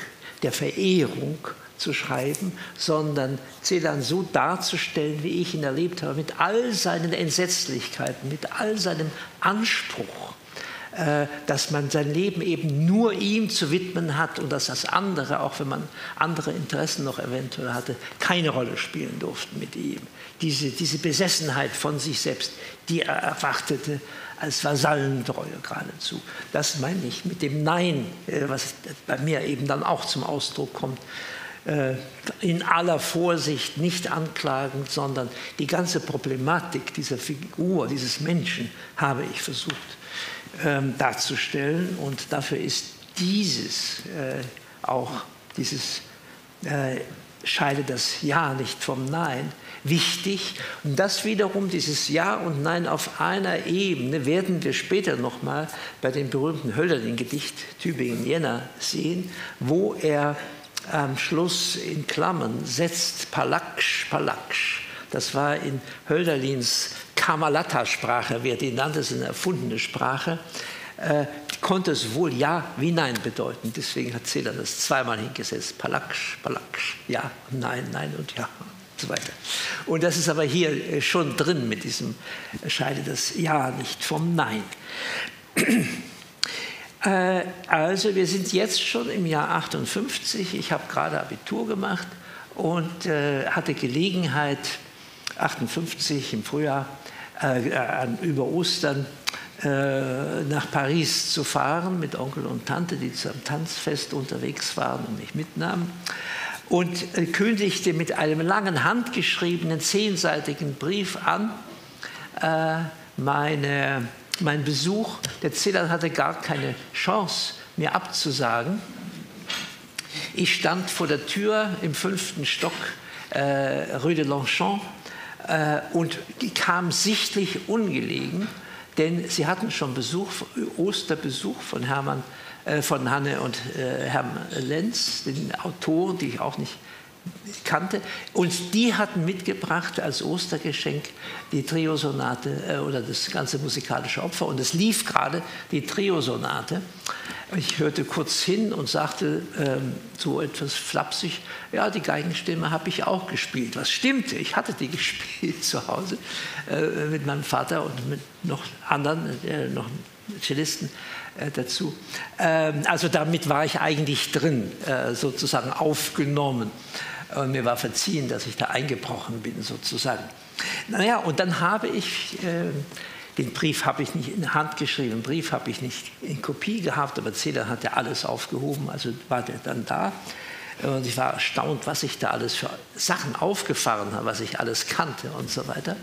der Verehrung zu schreiben, sondern Celan so darzustellen, wie ich ihn erlebt habe, mit all seinen Entsetzlichkeiten, mit all seinem Anspruch, äh, dass man sein Leben eben nur ihm zu widmen hat und dass das andere, auch wenn man andere Interessen noch eventuell hatte, keine Rolle spielen durften mit ihm. Diese, diese Besessenheit von sich selbst, die er erwartete als Vasallentreue geradezu. Das meine ich mit dem Nein, äh, was bei mir eben dann auch zum Ausdruck kommt. Äh, in aller Vorsicht, nicht anklagend, sondern die ganze Problematik dieser Figur, dieses Menschen habe ich versucht ähm, darzustellen. Und dafür ist dieses äh, auch, dieses äh, scheide das Ja nicht vom Nein, wichtig. Und das wiederum, dieses Ja und Nein auf einer Ebene, werden wir später nochmal bei dem berühmten Hölderlin-Gedicht Tübingen-Jena sehen, wo er am Schluss in Klammern setzt Palaksch, Palaksch. Das war in Hölderlins Kamalatta-Sprache, wer die nannte, ist eine erfundene Sprache, äh, konnte es wohl Ja wie Nein bedeuten. Deswegen hat Celan das zweimal hingesetzt. Palaksch, Palaksch, Ja, Nein, Nein und Ja und so weiter. Und das ist aber hier äh, schon drin mit diesem, scheide das Ja nicht vom Nein. Äh, also wir sind jetzt schon im Jahr 58. Ich habe gerade Abitur gemacht und äh, hatte Gelegenheit, 58 im Frühjahr, äh, über Ostern nach Paris zu fahren mit Onkel und Tante, die zum Tanzfest unterwegs waren und mich mitnahmen. Und kündigte mit einem langen handgeschriebenen zehnseitigen Brief an, meine mein Besuch, der Celan hatte gar keine Chance, mir abzusagen. Ich stand vor der Tür im fünften Stock äh, Rue de Longchamp äh, und kam sichtlich ungelegen, denn sie hatten schon Besuch, Osterbesuch von Hermann, äh, von Hanne und äh, Herrn Lenz, den Autoren, die ich auch nicht kannte. Und die hatten mitgebracht als Ostergeschenk die Triosonate äh, oder das ganze musikalische Opfer. Und es lief gerade die Triosonate. Ich hörte kurz hin und sagte ähm, so etwas flapsig, ja, die Geigenstimme habe ich auch gespielt. Was stimmte? Ich hatte die gespielt zu Hause äh, mit meinem Vater und mit noch anderen, äh, noch Cellisten äh, dazu. Ähm, also damit war ich eigentlich drin, äh, sozusagen aufgenommen. Und mir war verziehen, dass ich da eingebrochen bin, sozusagen. Naja, und dann habe ich, äh, den Brief habe ich nicht in Hand geschrieben, den Brief habe ich nicht in Kopie gehabt, aber Zeder hat ja alles aufgehoben, also war der dann da. Und ich war erstaunt, was ich da alles für Sachen aufgefahren habe, was ich alles kannte und so weiter.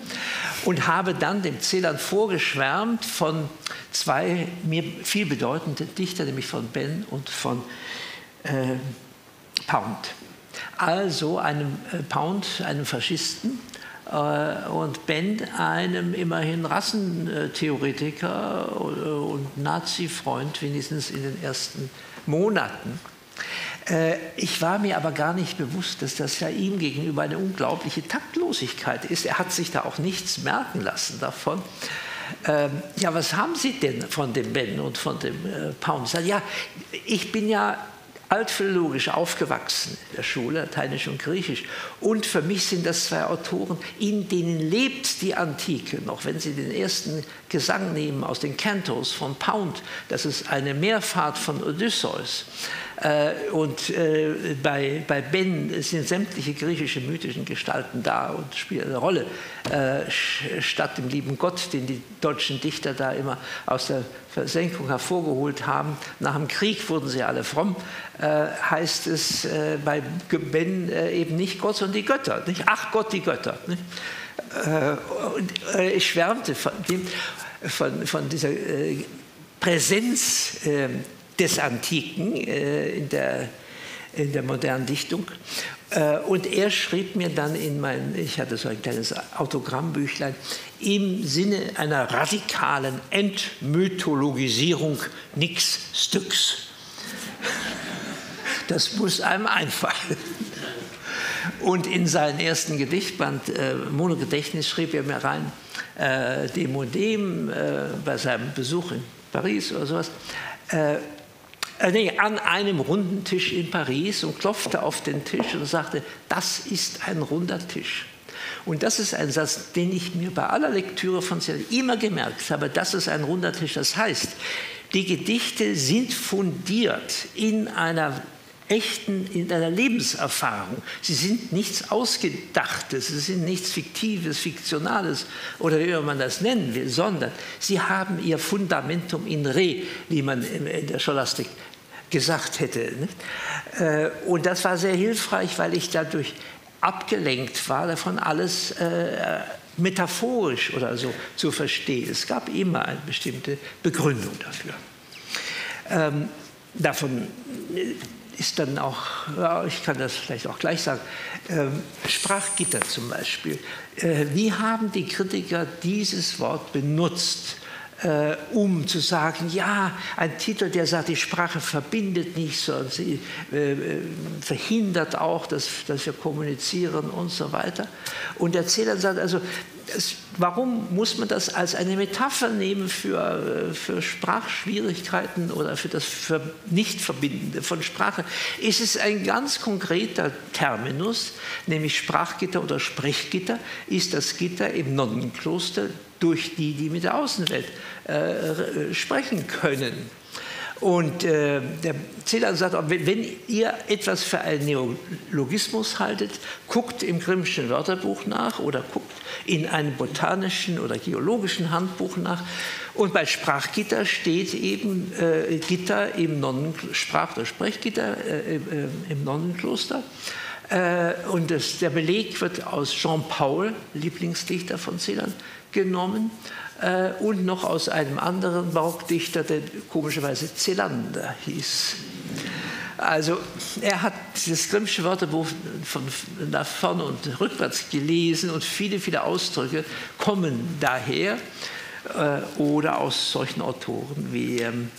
Und habe dann dem Celan vorgeschwärmt von zwei mir viel bedeutenden Dichtern, nämlich von Ben und von äh, Pound also einem äh, Pound, einem Faschisten, äh, und Ben, einem immerhin Rassentheoretiker und Nazi-Freund, wenigstens in den ersten Monaten. Äh, ich war mir aber gar nicht bewusst, dass das ja ihm gegenüber eine unglaubliche Taktlosigkeit ist. Er hat sich da auch nichts merken lassen davon. Ähm, ja, was haben Sie denn von dem Ben und von dem Pound? Ja, ich bin ja altphilologisch aufgewachsen in der Schule, Lateinisch und Griechisch. Und für mich sind das zwei Autoren, in denen lebt die Antike noch. Wenn Sie den ersten Gesang nehmen aus den Cantos von Pound, das ist eine Mehrfahrt von Odysseus. Äh, und äh, bei, bei Ben sind sämtliche griechische mythischen Gestalten da und spielen eine Rolle. Äh, statt dem lieben Gott, den die deutschen Dichter da immer aus der Versenkung hervorgeholt haben. Nach dem Krieg wurden sie alle fromm, heißt es bei Ben eben nicht Gott, sondern die Götter. Nicht? Ach Gott, die Götter. Nicht? Und ich schwärmte von, dem, von, von dieser Präsenz ähm, des Antiken äh, in, der, in der modernen Dichtung. Äh, und er schrieb mir dann in mein, ich hatte so ein kleines Autogrammbüchlein, im Sinne einer radikalen Entmythologisierung nix Stücks. Das muss einem einfallen. Und in seinen ersten Gedichtband äh, Monogedächtnis schrieb er mir rein, äh, dem und dem äh, bei seinem Besuch in Paris oder sowas, äh, nee, an einem runden Tisch in Paris und klopfte auf den Tisch und sagte, das ist ein runder Tisch. Und das ist ein Satz, den ich mir bei aller Lektüre von Celan immer gemerkt habe, das ist ein runder Tisch. Das heißt, die Gedichte sind fundiert in einer echten, in einer Lebenserfahrung. Sie sind nichts Ausgedachtes, sie sind nichts Fiktives, Fiktionales oder wie man das nennen will, sondern sie haben ihr Fundamentum in re, wie man in der Scholastik gesagt hätte. Äh, und das war sehr hilfreich, weil ich dadurch abgelenkt war, davon alles äh, metaphorisch oder so zu verstehen. Es gab immer eine bestimmte Begründung dafür. Ähm, davon ist dann auch, ja, ich kann das vielleicht auch gleich sagen, ähm, Sprachgitter zum Beispiel. Äh, wie haben die Kritiker dieses Wort benutzt? Äh, um zu sagen, ja, ein Titel, der sagt, die Sprache verbindet nicht, sondern sie äh, äh, verhindert auch, dass, dass wir kommunizieren und so weiter. Und der Erzähler sagt also, es, warum muss man das als eine Metapher nehmen für, äh, für Sprachschwierigkeiten oder für das für Nichtverbindende von Sprache? Es ist ein ganz konkreter Terminus, nämlich Sprachgitter oder Sprechgitter, ist das Gitter im Nonnenkloster durch die, die mit der Außenwelt äh, sprechen können. Und äh, der Celan sagt, wenn, ihr etwas für einen Neologismus haltet, guckt im Grimmschen Wörterbuch nach oder guckt in einem botanischen oder geologischen Handbuch nach. Und bei Sprachgitter steht eben äh, Gitter im Nonnen Sprach- oder Sprechgitter äh, äh, im Nonnenkloster. Äh, und das, der Beleg wird aus Jean Paul, Lieblingsdichter von Celan, genommen äh, und noch aus einem anderen Barockdichter, der komischerweise Zelander hieß. Also er hat das Grimmsche Wörterbuch von nach vorne und rückwärts gelesen und viele, viele Ausdrücke kommen daher äh, oder aus solchen Autoren wie, ähm,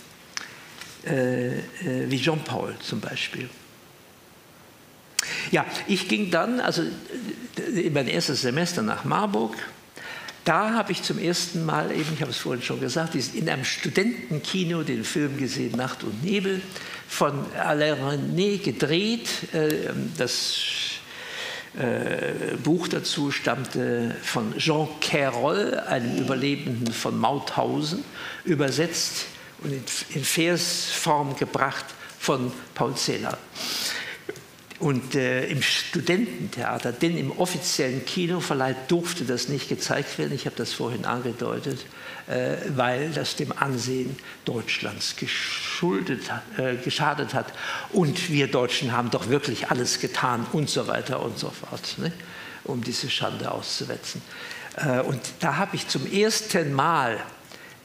äh, äh wie Jean Paul zum Beispiel. Ja, ich ging dann, also äh, mein erstes Semester nach Marburg da habe ich zum ersten Mal, eben, ich habe es vorhin schon gesagt, in einem Studentenkino den Film gesehen, Nacht und Nebel, von Alain René gedreht. Äh, das äh, Buch dazu stammte von Jean Cairol, einem Überlebenden von Mauthausen, übersetzt und in Versform gebracht von Paul Celan und äh, im Studententheater, denn im offiziellen Kinoverleih durfte das nicht gezeigt werden. Ich habe das vorhin angedeutet, äh, weil das dem Ansehen Deutschlands geschuldet, äh, geschadet hat. Und wir Deutschen haben doch wirklich alles getan und so weiter und so fort, ne, um diese Schande auszuwetzen. Äh, und da habe ich zum ersten Mal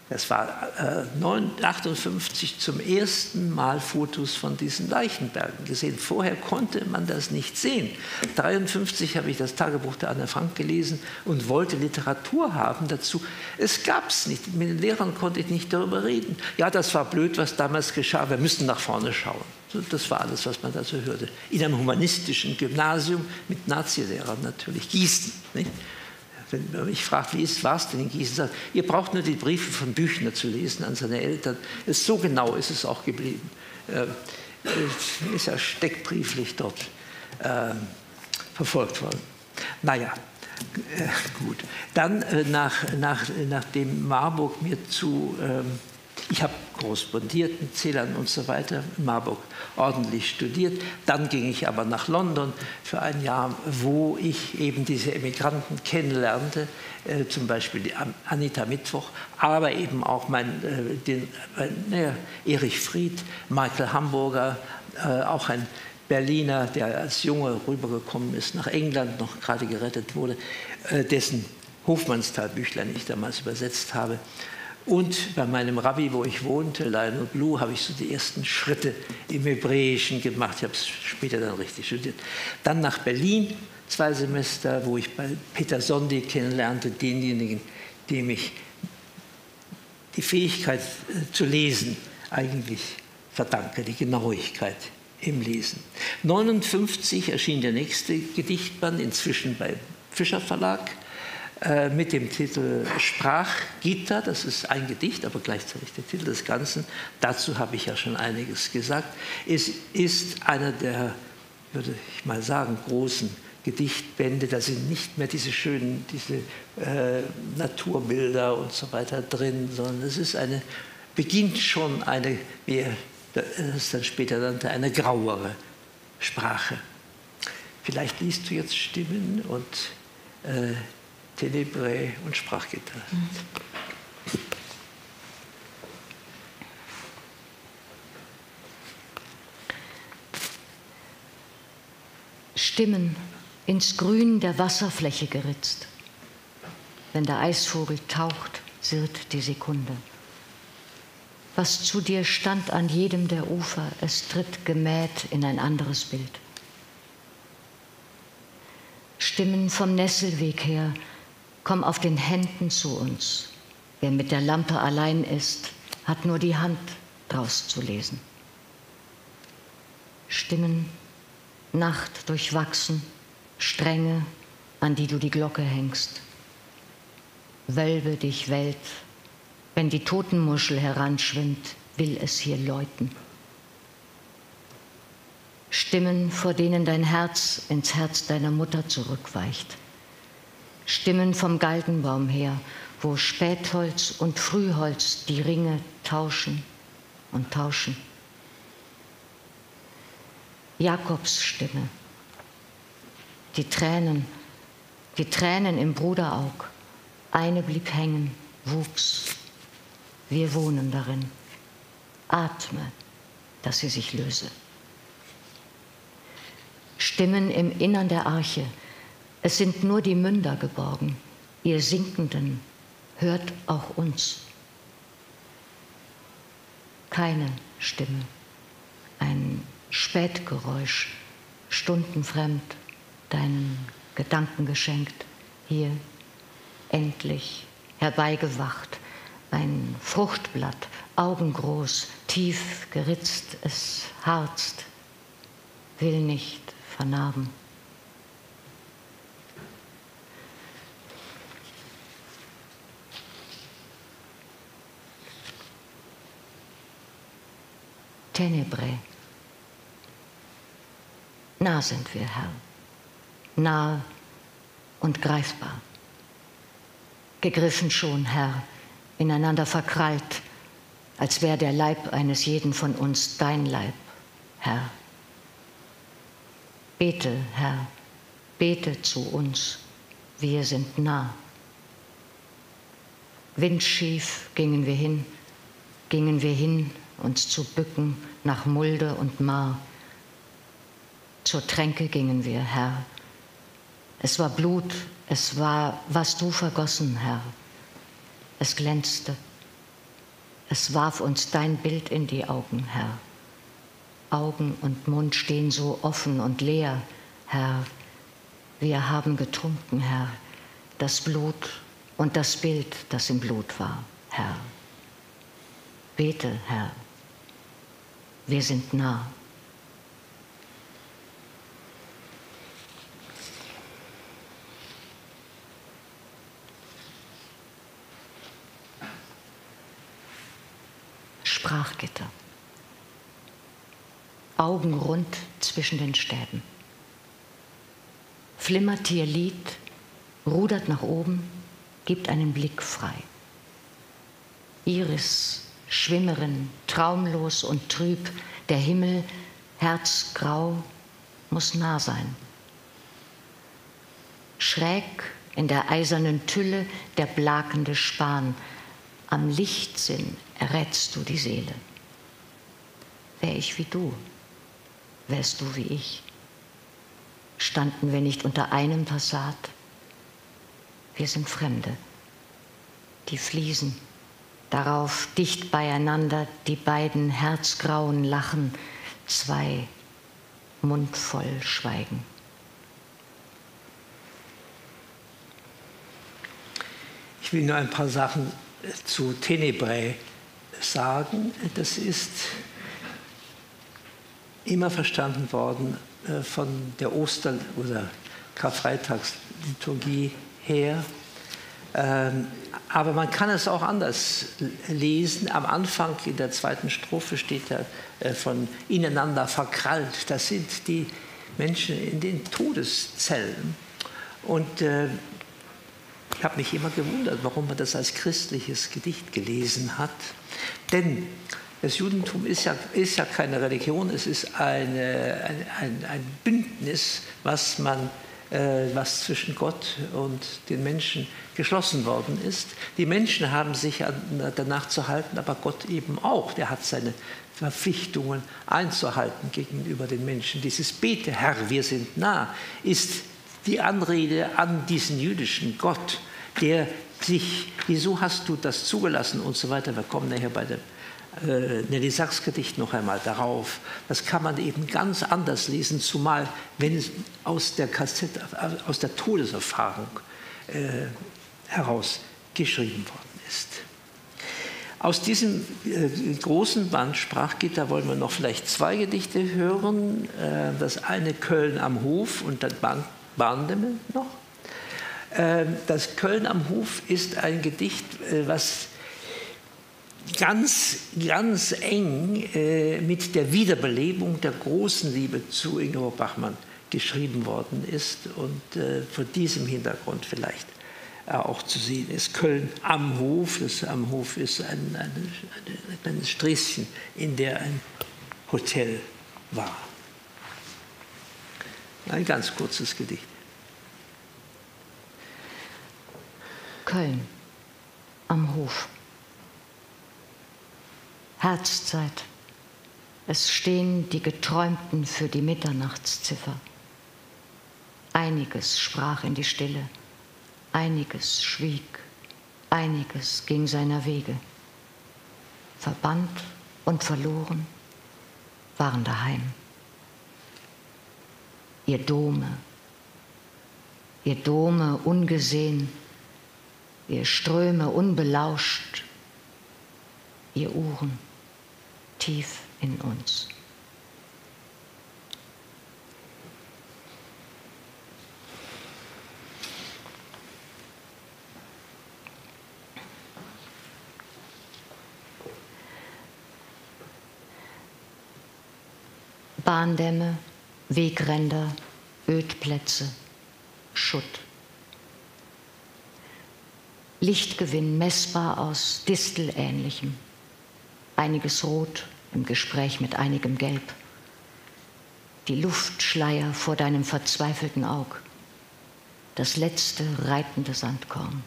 das war äh, 1958 zum ersten Mal Fotos von diesen Leichenbergen gesehen. Vorher konnte man das nicht sehen. 1953 habe ich das Tagebuch der Anne Frank gelesen und wollte Literatur haben dazu. Es gab es nicht. Mit den Lehrern konnte ich nicht darüber reden. Ja, das war blöd, was damals geschah. Wir müssen nach vorne schauen. Das war alles, was man dazu hörte. In einem humanistischen Gymnasium mit Nazilehrern natürlich. Gießen. Nicht? Wenn man mich fragt, wie ist was denn in Gießen, sagt, ihr braucht nur die Briefe von Büchner zu lesen an seine Eltern. Es, so genau ist es auch geblieben. Äh, ist ja steckbrieflich dort äh, verfolgt worden. Naja, äh, gut. Dann, äh, nach, nach, nachdem Marburg mir zu ähm, ich habe korrespondiert mit Zählern und so weiter, in Marburg ordentlich studiert. Dann ging ich aber nach London für ein Jahr, wo ich eben diese Emigranten kennenlernte, äh, zum Beispiel die Anita Mittwoch, aber eben auch mein, äh, den, äh, Erich Fried, Michael Hamburger, äh, auch ein Berliner, der als Junge rübergekommen ist nach England, noch gerade gerettet wurde, äh, dessen Hofmannsthal-Büchlein ich damals übersetzt habe. Und bei meinem Rabbi, wo ich wohnte, Lionel Blue, habe ich so die ersten Schritte im Hebräischen gemacht. Ich habe es später dann richtig studiert. Dann nach Berlin, zwei Semester, wo ich bei Peter Sondi kennenlernte, denjenigen, dem ich die Fähigkeit äh, zu lesen eigentlich verdanke, die Genauigkeit im Lesen. 1959 erschien der nächste Gedichtband, inzwischen bei Fischer Verlag mit dem Titel Sprachgitter. Das ist ein Gedicht, aber gleichzeitig der Titel des Ganzen. Dazu habe ich ja schon einiges gesagt. Es ist einer der, würde ich mal sagen, großen Gedichtbände. Da sind nicht mehr diese schönen, diese äh, Naturbilder und so weiter drin, sondern es ist eine, beginnt schon eine, wie er es dann später nannte, eine grauere Sprache. Vielleicht liest du jetzt Stimmen und äh, Tenebrae und Sprachgitter. Mhm. Stimmen ins Grün der Wasserfläche geritzt. Wenn der Eisvogel taucht, sirrt die Sekunde. Was zu dir stand an jedem der Ufer, es tritt gemäht in ein anderes Bild. Stimmen vom Nesselweg her, komm auf den Händen zu uns. Wer mit der Lampe allein ist, hat nur die Hand draus zu lesen. Stimmen, Nacht durchwachsen, Stränge, an die du die Glocke hängst. Wölbe dich, Welt, wenn die Totenmuschel heranschwimmt, will es hier läuten. Stimmen, vor denen dein Herz ins Herz deiner Mutter zurückweicht. Stimmen vom Galgenbaum her, wo Spätholz und Frühholz die Ringe tauschen und tauschen. Jakobs Stimme, die Tränen, die Tränen im Bruderaug. Eine blieb hängen, wuchs. Wir wohnen darin. Atme, dass sie sich löse. Stimmen im Innern der Arche. Es sind nur die Münder geborgen. Ihr Sinkenden, hört auch uns. Keine Stimme, ein Spätgeräusch, stundenfremd, deinen Gedanken geschenkt, hier endlich herbeigewacht, ein Fruchtblatt, augengroß, tief geritzt, es harzt, will nicht vernarben. Tenebrae. Nah sind wir, Herr, nah und greifbar. Gegriffen schon, Herr, ineinander verkrallt, als wäre der Leib eines jeden von uns dein Leib, Herr. Bete, Herr, bete zu uns, wir sind nah. Windschief gingen wir hin, gingen wir hin, uns zu bücken nach Mulde und Maar. Zur Tränke gingen wir, Herr. Es war Blut, es war, was du vergossen, Herr. Es glänzte. Es warf uns dein Bild in die Augen, Herr. Augen und Mund stehen so offen und leer, Herr. Wir haben getrunken, Herr, das Blut und das Bild, das im Blut war, Herr. Bete, Herr. Wir sind nah. Sprachgitter. Augen rund zwischen den Stäben. Flimmert ihr Lied, rudert nach oben, gibt einen Blick frei. Iris, Schwimmerin, traumlos und trüb, der Himmel, herzgrau, muss nah sein. Schräg in der eisernen Tülle der blakende Span, am Lichtsinn errätst du die Seele. Wär ich wie du, wärst du wie ich. Standen wir nicht unter einem Passat? Wir sind Fremde. Die Fliesen, darauf dicht beieinander die beiden herzgrauen Lachen, zwei mundvoll Schweigen. Ich will nur ein paar Sachen zu Tenebrae sagen. Das ist immer verstanden worden äh, von der Oster- oder Karfreitagsliturgie her Ähm, aber man kann es auch anders lesen. Am Anfang in der zweiten Strophe steht ja äh, von ineinander verkrallt. Das sind die Menschen in den Todeszellen. Und äh, ich habe mich immer gewundert, warum man das als christliches Gedicht gelesen hat. Denn das Judentum ist ja, ist ja keine Religion, es ist eine, ein, ein, ein Bündnis, was, man, was zwischen Gott und den Menschen geschlossen worden ist. Die Menschen haben sich danach zu halten, aber Gott eben auch. Der hat seine Verpflichtungen einzuhalten gegenüber den Menschen. Dieses Bete, Herr, wir sind nah, ist die Anrede an diesen jüdischen Gott, der sich, wieso hast du das zugelassen und so weiter. Wir kommen nachher bei dem äh, Nelly Sachs Gedicht noch einmal darauf. Das kann man eben ganz anders lesen, zumal wenn es aus der, Kassette, aus der Todeserfahrung äh, heraus geschrieben worden ist. Aus diesem äh, großen Band Sprachgitter wollen wir noch vielleicht zwei Gedichte hören. Äh, das eine Köln am Hof und dann Bahndämme noch. Äh, das Köln am Hof ist ein Gedicht, äh, was ganz, ganz eng äh, mit der Wiederbelebung der großen Liebe zu Ingeborg Bachmann geschrieben worden ist und äh, vor diesem Hintergrund vielleicht äh, auch zu sehen ist. Köln am Hof, das am Hof ist ein, ein, ein kleines Sträßchen, in der ein Hotel war. Ein ganz kurzes Gedicht. Köln am Hof. Herzzeit. Es stehen die Geträumten für die Mitternachtsziffer. Einiges sprach in die Stille, einiges schwieg, einiges ging seiner Wege. Verbannt und verloren waren daheim. Ihr Dome, ihr Dome ungesehen, ihr Ströme unbelauscht, ihr Uhren tief in uns. Bahndämme, Wegränder, Ödplätze, Schutt. Lichtgewinn messbar aus Distelähnlichem einiges Rot im Gespräch mit einigem Gelb. Die Luftschleier vor deinem verzweifelten Aug, das letzte reitende Sandkorn.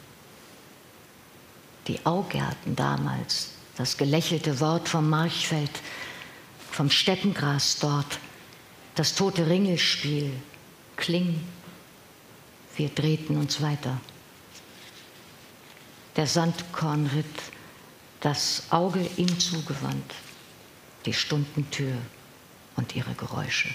Die Augärten damals, das gelächelte Wort vom Marchfeld, vom Steppengras dort, das tote Ringelspiel, Kling, wir drehten uns weiter. Der Sandkornritt das Auge ihm zugewandt, die Stundentür und ihre Geräusche.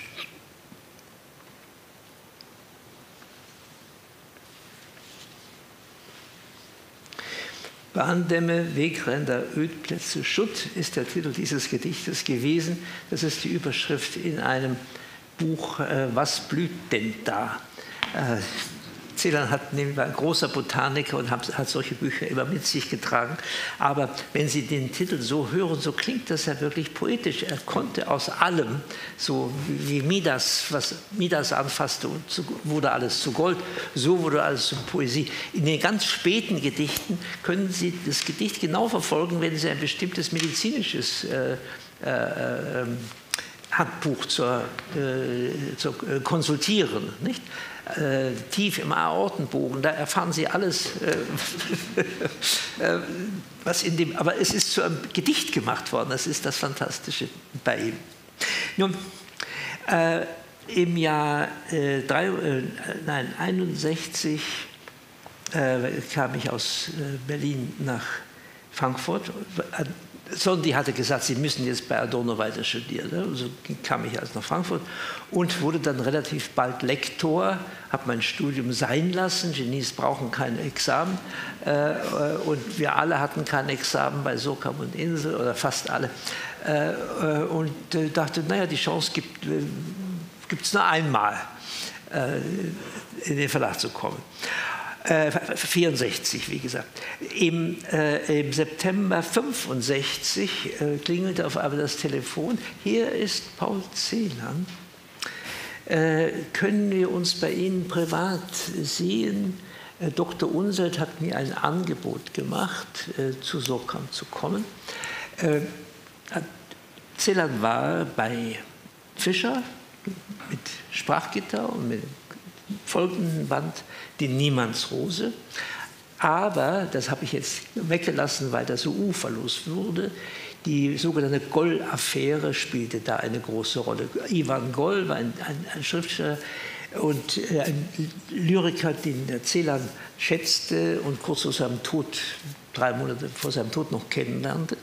Bahndämme, Wegränder, Ödplätze, Schutt ist der Titel dieses Gedichtes gewesen. Das ist die Überschrift in einem Buch äh, Was blüht denn da? Äh, Celan hat war ein großer Botaniker und hat, hat, solche Bücher immer mit sich getragen. Aber wenn Sie den Titel so hören, so klingt das ja wirklich poetisch. Er konnte aus allem, so wie Midas, was Midas anfasste, und zu, wurde alles zu Gold, so wurde alles zu Poesie. In den ganz späten Gedichten können Sie das Gedicht genau verfolgen, wenn Sie ein bestimmtes medizinisches äh, äh, ähm, Handbuch zur, äh, zu äh, konsultieren. Nicht? Äh, tief im Aortenbogen, da erfahren Sie alles, äh, äh, was in dem, aber es ist zu einem Gedicht gemacht worden, das ist das Fantastische bei ihm. Nun, äh, im Jahr drei, nein, 61 kam ich aus Berlin nach Frankfurt, Sondi hatte gesagt, Sie müssen jetzt bei Adorno weiter studieren. Ne? So kam ich also nach Frankfurt und wurde dann relativ bald Lektor, habe mein Studium sein lassen. Genies brauchen kein Examen äh, und wir alle hatten kein Examen bei Sokam und Insel oder fast alle. Äh, äh, und dachte, naja, die Chance gibt es nur einmal, in den Verlag zu kommen. Äh, 64, wie gesagt. Im, äh, im September 65 äh, klingelte auf einmal das Telefon. Hier ist Paul Celan. Äh, können wir uns bei Ihnen privat sehen? Äh, Dr. Unselt hat mir ein Angebot gemacht, äh, zu Sorkam zu kommen. Celan war bei Fischer mit Sprachgitter und mit folgenden Band Die Niemandsrose. Aber, das habe ich jetzt weggelassen, weil das so uferlos wurde, die sogenannte Goll-Affäre spielte da eine große Rolle. Ivan Goll war ein, ein, ein Schriftsteller und äh, ein Lyriker, den der Celan schätzte und kurz vor seinem Tod, drei Monate vor seinem Tod noch kennenlernte.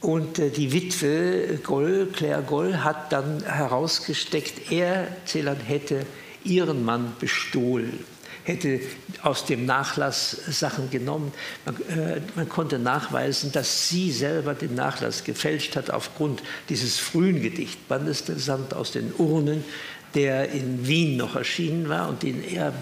Und äh, die Witwe Goll, Claire Goll, hat dann herausgesteckt, er, Celan, hätte ihren Mann bestohlen, hätte aus dem Nachlass Sachen genommen. Man, äh, man, konnte nachweisen, dass sie selber den Nachlass gefälscht hat aufgrund dieses frühen Gedichtbandes, der Sand aus den Urnen, der in Wien noch erschienen war und den er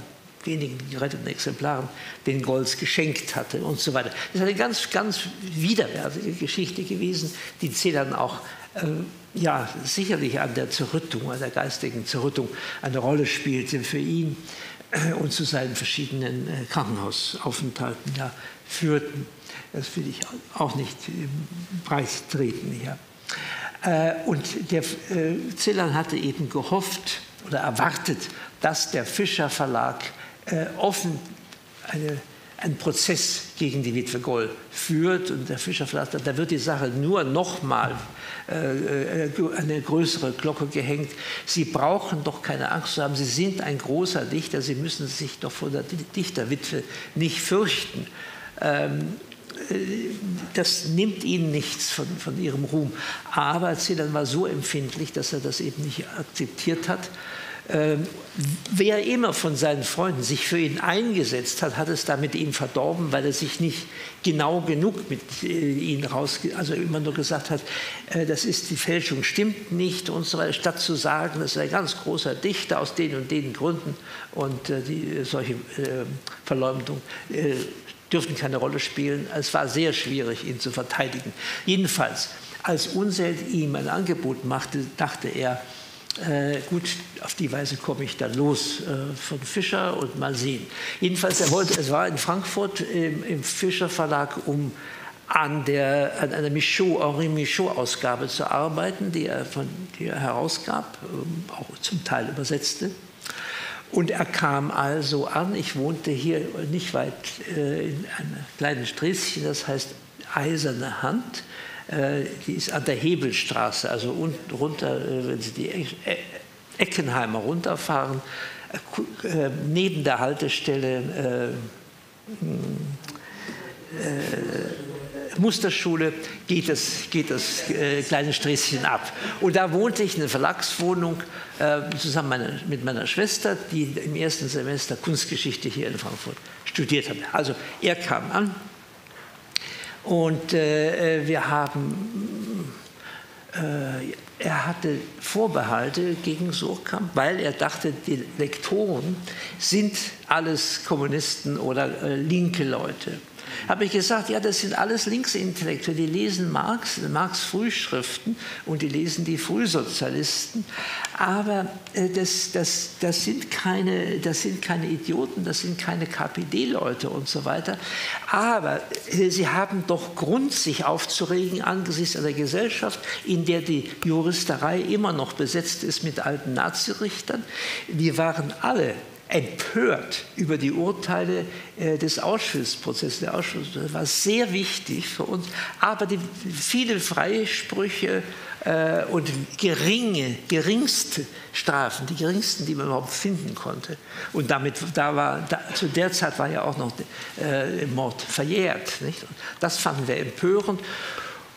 wenigen geretteten Exemplaren den Golds geschenkt hatte und so weiter. Das ist eine ganz, ganz widerwärtige Geschichte gewesen, die Celan auch äh, ja, sicherlich an der Zerrüttung, an der geistigen Zerrüttung eine Rolle spielte für ihn und zu seinen verschiedenen äh, Krankenhausaufenthalten ja, führten. Das will ich auch nicht preistreten hier. Äh, und der Zillan hatte eben gehofft oder erwartet, dass der Fischer Verlag offen eine einen Prozess gegen die Witwe Goll führt. Und der Fischer sagt, da wird die Sache nur nochmal äh, äh, eine größere Glocke gehängt. Sie brauchen doch keine Angst zu haben. Sie sind ein großer Dichter. Sie müssen sich doch vor der Dichterwitwe nicht fürchten. Ähm, äh, das nimmt ihnen nichts von, von ihrem Ruhm. Aber Celan war so empfindlich, dass er das eben nicht akzeptiert hat. Ähm, wer immer von seinen Freunden sich für ihn eingesetzt hat, hat es damit ihm verdorben, weil er sich nicht genau genug mit äh, ihnen raus, also immer nur gesagt hat, äh, das ist die Fälschung stimmt nicht und so weiter, statt zu sagen, das ist ein ganz großer Dichter aus den und den Gründen und äh, die, solche äh, Verleumdung dürften keine Rolle spielen. Es war sehr schwierig, ihn zu verteidigen. Jedenfalls, als Unselt ihm ein Angebot machte, dachte er, äh, gut, auf die Weise komme ich dann los äh, von Fischer und mal sehen. Jedenfalls, er wollte, es war in Frankfurt im, im Fischer Verlag, um an, der, an einer Michaud, Henri Michaud-Ausgabe zu arbeiten, die er, von, die er herausgab, ähm, auch zum Teil übersetzte. Und er kam also an, ich wohnte hier nicht weit äh, in einem kleinen Sträßchen, das heißt Eiserne Hand. Äh, die ist an der Hebelstraße, also unten runter, äh, wenn Sie die Eckenheimer runterfahren, äh, neben der Haltestelle Musterschule geht das, geht das kleine Sträßchen ab. Und da wohnte ich in einer Verlagswohnung zusammen meine, mit meiner Schwester, die im ersten Semester Kunstgeschichte hier in Frankfurt studiert hat. Also er kam an, und äh, äh, wir haben, äh, er hatte Vorbehalte gegen Surkamp, weil er dachte, die Lektoren sind alles Kommunisten oder äh, linke Leute habe ich gesagt, ja, das sind alles Linksintellektuelle, die lesen Marx, Marx Frühschriften und die lesen die Frühsozialisten, aber äh, das, das, das, sind keine, das sind keine Idioten, das sind keine KPD-Leute und so weiter, aber äh, sie haben doch Grund, sich aufzuregen angesichts einer Gesellschaft, in der die Juristerei immer noch besetzt ist mit alten Nazirichtern. Wir waren alle empört über die Urteile äh, des Ausschussprozesses. Der Ausschuss war sehr wichtig für uns, aber die vielen Freisprüche äh, und geringe, geringste Strafen, die geringsten, die man überhaupt finden konnte. Und damit, da war, da, zu der Zeit war ja auch noch äh, Mord verjährt. Nicht? Das fanden wir empörend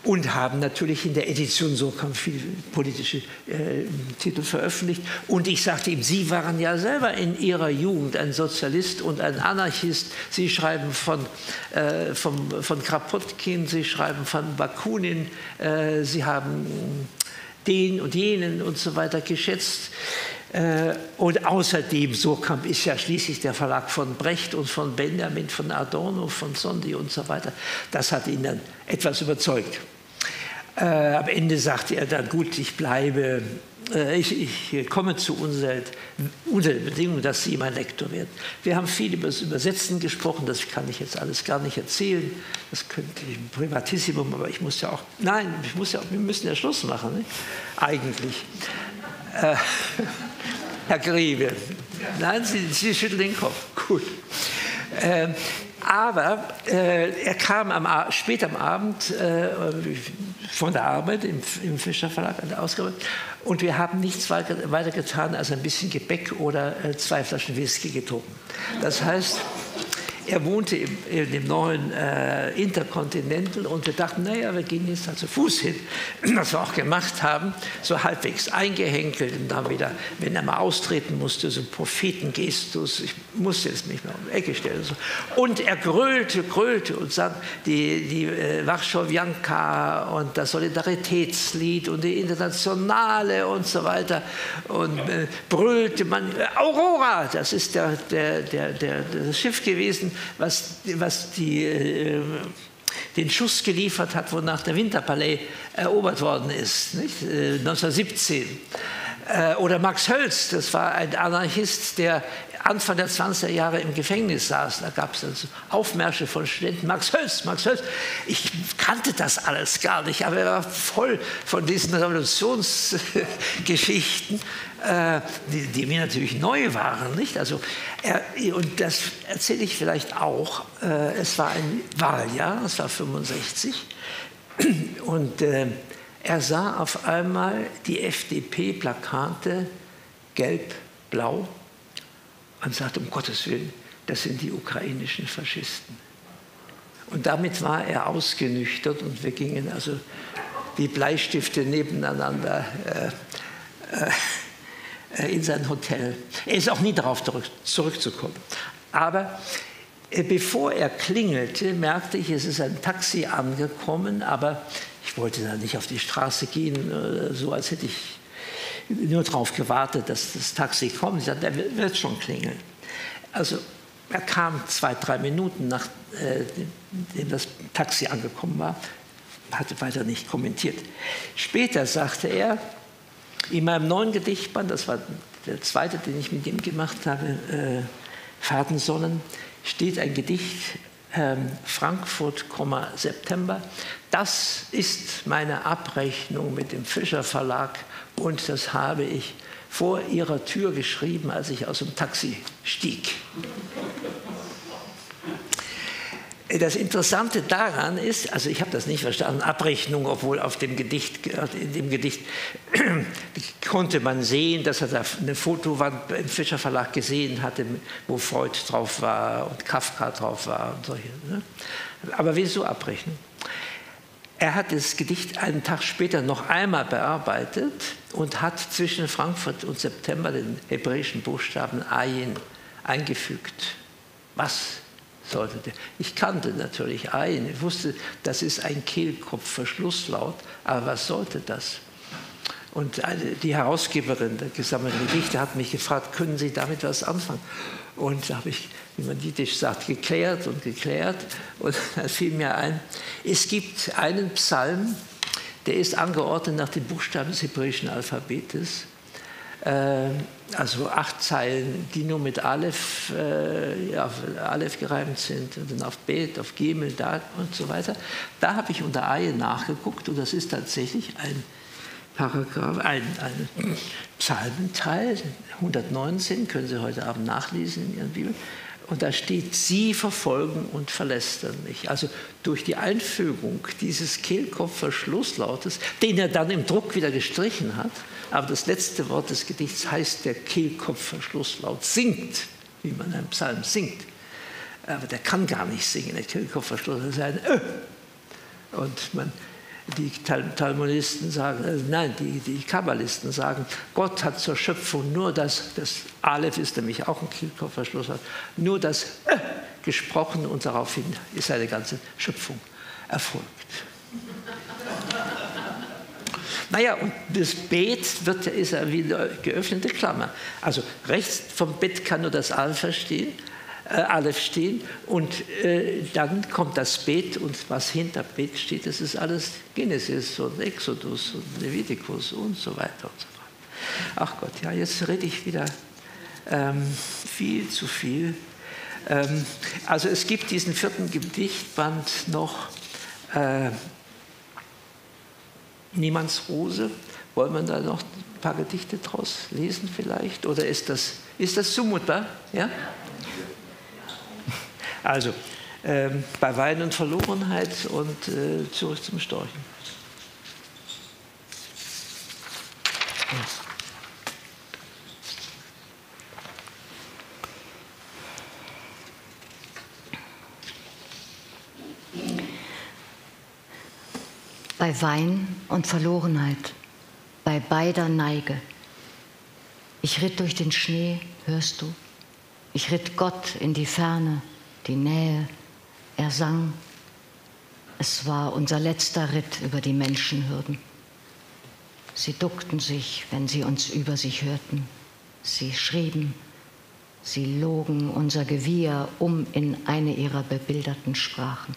und haben natürlich in der Edition so viele politische äh, Titel veröffentlicht. Und ich sagte ihm, Sie waren ja selber in Ihrer Jugend ein Sozialist und ein Anarchist. Sie schreiben von, äh, vom, von Kropotkin, Sie schreiben von Bakunin, äh, Sie haben den und jenen und so weiter geschätzt. Äh, und außerdem, so kam, ist ja schließlich der Verlag von Brecht und von Benjamin, von Adorno, von Sondi und so weiter. Das hat ihn dann etwas überzeugt. Äh, am Ende sagte er dann, gut, ich bleibe, äh, ich, ich, komme zu unter, unter der Bedingung, dass Sie mein Lektor werden. Wir haben viel über das Übersetzen gesprochen, das kann ich jetzt alles gar nicht erzählen. Das könnte ich im Privatissimum, aber ich muss ja auch, nein, ich muss ja wir müssen ja Schluss machen, nicht? eigentlich. Äh, Herr Grebe, nein, Sie, Sie schütteln den Kopf, gut. Ähm, aber äh, er kam am, spät am Abend äh, von der Arbeit im, im Fischer Verlag an der Ausgabe und wir haben nichts weiter, weiter getan als ein bisschen Gebäck oder äh, zwei Flaschen Whisky getrunken. Das heißt, er wohnte im, in dem neuen äh, Intercontinental und wir dachten, naja, wir gehen jetzt halt zu Fuß hin, was wir auch gemacht haben, so halbwegs eingehenkelt und dann wieder, wenn er mal austreten musste, so Prophetengestus, ich musste jetzt mich mal um die Ecke stellen. Und, so. und er grölte, grölte und sang die, die äh, Warschaujanka und das Solidaritätslied und die Internationale und so weiter und äh, brüllte man, Aurora, das ist der, der, der, der, das Schiff gewesen, was, was die, äh, den Schuss geliefert hat, wonach der Winterpalais erobert worden ist, nicht? Äh, 1917. Äh, oder Max Hölz, das war ein Anarchist, der Anfang der 20er Jahre im Gefängnis saß. Da gab es also Aufmärsche von Studenten. Max Hölz, Max Hölz. Ich kannte das alles gar nicht, aber er war voll von diesen Revolutionsgeschichten äh, die, die, mir natürlich neu waren. Nicht? Also, er, und das erzähle ich vielleicht auch. Äh, es war ein Wahljahr, es war 65. Und äh, er sah auf einmal die FDP-Plakate gelb, blau und sagte, um Gottes Willen, das sind die ukrainischen Faschisten. Und damit war er ausgenüchtert und wir gingen also die Bleistifte nebeneinander. Äh, äh, in sein Hotel. Er ist auch nie darauf zurückzukommen. Aber äh, bevor er klingelte, merkte ich, es ist ein Taxi angekommen, aber ich wollte da nicht auf die Straße gehen, äh, so als hätte ich nur darauf gewartet, dass das Taxi kommt. Ich sagte, er wird schon klingeln. Also er kam zwei, drei Minuten nachdem das Taxi angekommen war, hatte weiter nicht kommentiert. Später sagte er, in meinem neuen Gedichtband, das war der zweite, den ich mit ihm gemacht habe, äh, Fadensonnen, steht ein Gedicht, äh, Frankfurt, September. Das ist meine Abrechnung mit dem Fischer Verlag und das habe ich vor ihrer Tür geschrieben, als ich aus dem Taxi stieg. Das Interessante daran ist, also ich habe das nicht verstanden, Abrechnung, obwohl auf dem Gedicht, in dem Gedicht konnte man sehen, dass er da eine Fotowand im Fischer Verlag gesehen hatte, wo Freud drauf war und Kafka drauf war und solche. Ne? Aber wieso Abrechnung? Er hat das Gedicht einen Tag später noch einmal bearbeitet und hat zwischen Frankfurt und September den hebräischen Buchstaben Ayin eingefügt. Was sollte der. Ich kannte natürlich ein, ich wusste, das ist ein Kehlkopfverschlusslaut, aber was sollte das? Und die Herausgeberin der gesammelten Gedichte hat mich gefragt, können Sie damit was anfangen? Und da habe ich, wie man jiddisch sagt, geklärt und geklärt. Und da fiel mir ein, es gibt einen Psalm, der ist angeordnet nach den Buchstaben des hebräischen Alphabetes. Ähm, also acht Zeilen, die nur mit Aleph, äh, auf Aleph gereimt sind und dann auf Bet, auf Gimel, da und so weiter. Da habe ich unter Aye nachgeguckt und das ist tatsächlich ein Paragraph, ein, ein Psalmenteil, 119, können Sie heute Abend nachlesen in Ihren Bibeln. Und da steht, Sie verfolgen und verlästern mich. Also durch die Einfügung dieses Kehlkopfverschlusslautes, den er dann im Druck wieder gestrichen hat, aber das letzte Wort des Gedichts heißt, der Kehlkopfverschlusslaut singt, wie man einen Psalm singt. Aber der kann gar nicht singen, der Kehlkopfverschluss, das ist ein Ö. Und man, die Talmudisten sagen, äh, nein, die, die Kabbalisten sagen, Gott hat zur Schöpfung nur das, das Aleph ist nämlich auch ein Kehlkopfverschluss, nur das Ö gesprochen und daraufhin ist seine ganze Schöpfung erfolgt. Naja, und das Beet wird, ist ja wieder geöffnete Klammer. Also rechts vom Bett kann nur das Alpha stehen, äh, Aleph stehen und äh, dann kommt das Beet und was hinter Beet steht, das ist alles Genesis und Exodus und Levitikus und so weiter und so fort. Ach Gott, ja, jetzt rede ich wieder ähm, viel zu viel. Ähm, also es gibt diesen vierten Gedichtband noch, äh, Niemands Rose. Wollen wir da noch ein paar Gedichte draus lesen vielleicht? Oder ist das, ist das zumutbar? Ja? Also, ähm, bei Wein und Verlorenheit und äh, zurück zum Storchen. Bei Wein und Verlorenheit, bei beider Neige. Ich ritt durch den Schnee, hörst du? Ich ritt Gott in die Ferne, die Nähe. Er sang. Es war unser letzter Ritt über die Menschenhürden. Sie duckten sich, wenn sie uns über sich hörten. Sie schrieben, sie logen unser Gewieher um in eine ihrer bebilderten Sprachen.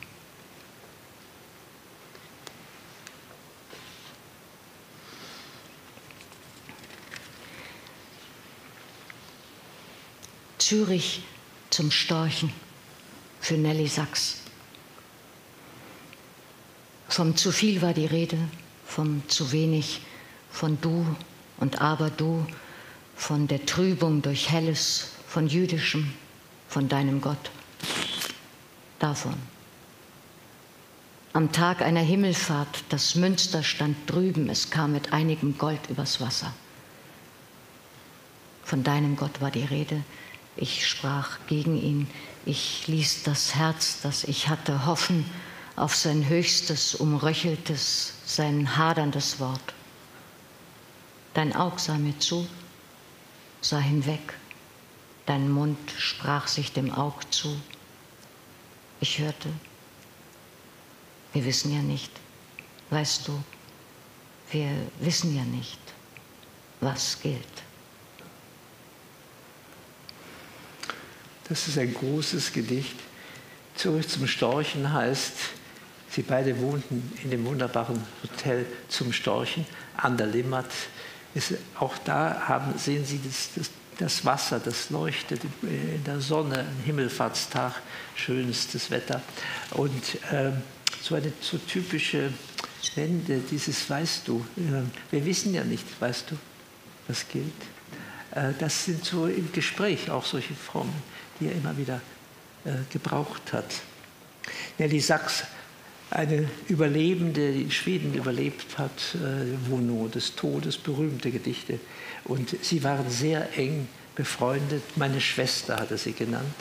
Zürich zum Storchen für Nelly Sachs. Vom zu viel war die Rede, vom zu wenig, von du und aber du, von der Trübung durch Helles, von jüdischem, von deinem Gott. Davon. Am Tag einer Himmelfahrt, das Münster stand drüben, es kam mit einigem Gold übers Wasser. Von deinem Gott war die Rede, ich sprach gegen ihn, ich ließ das Herz, das ich hatte, hoffen auf sein höchstes, umröcheltes, sein haderndes Wort. Dein Aug sah mir zu, sah hinweg, dein Mund sprach sich dem Aug zu. Ich hörte, wir wissen ja nicht, weißt du, wir wissen ja nicht, was gilt. Das ist ein großes Gedicht. Zurück zum Storchen heißt, sie beide wohnten in dem wunderbaren Hotel zum Storchen an der Limmat. Ist, auch da haben, sehen Sie das, das, das, Wasser, das leuchtet in der Sonne, ein Himmelfahrtstag, schönstes Wetter. Und ähm, so eine so typische Wende, dieses weißt du, äh, wir wissen ja nicht, weißt du, was gilt. Äh, das sind so im Gespräch auch solche Formen die er immer wieder äh, gebraucht hat. Nelly Sachs, eine Überlebende, die in Schweden überlebt hat, äh, Wono des Todes, berühmte Gedichte. Und sie waren sehr eng befreundet. Meine Schwester hatte sie genannt.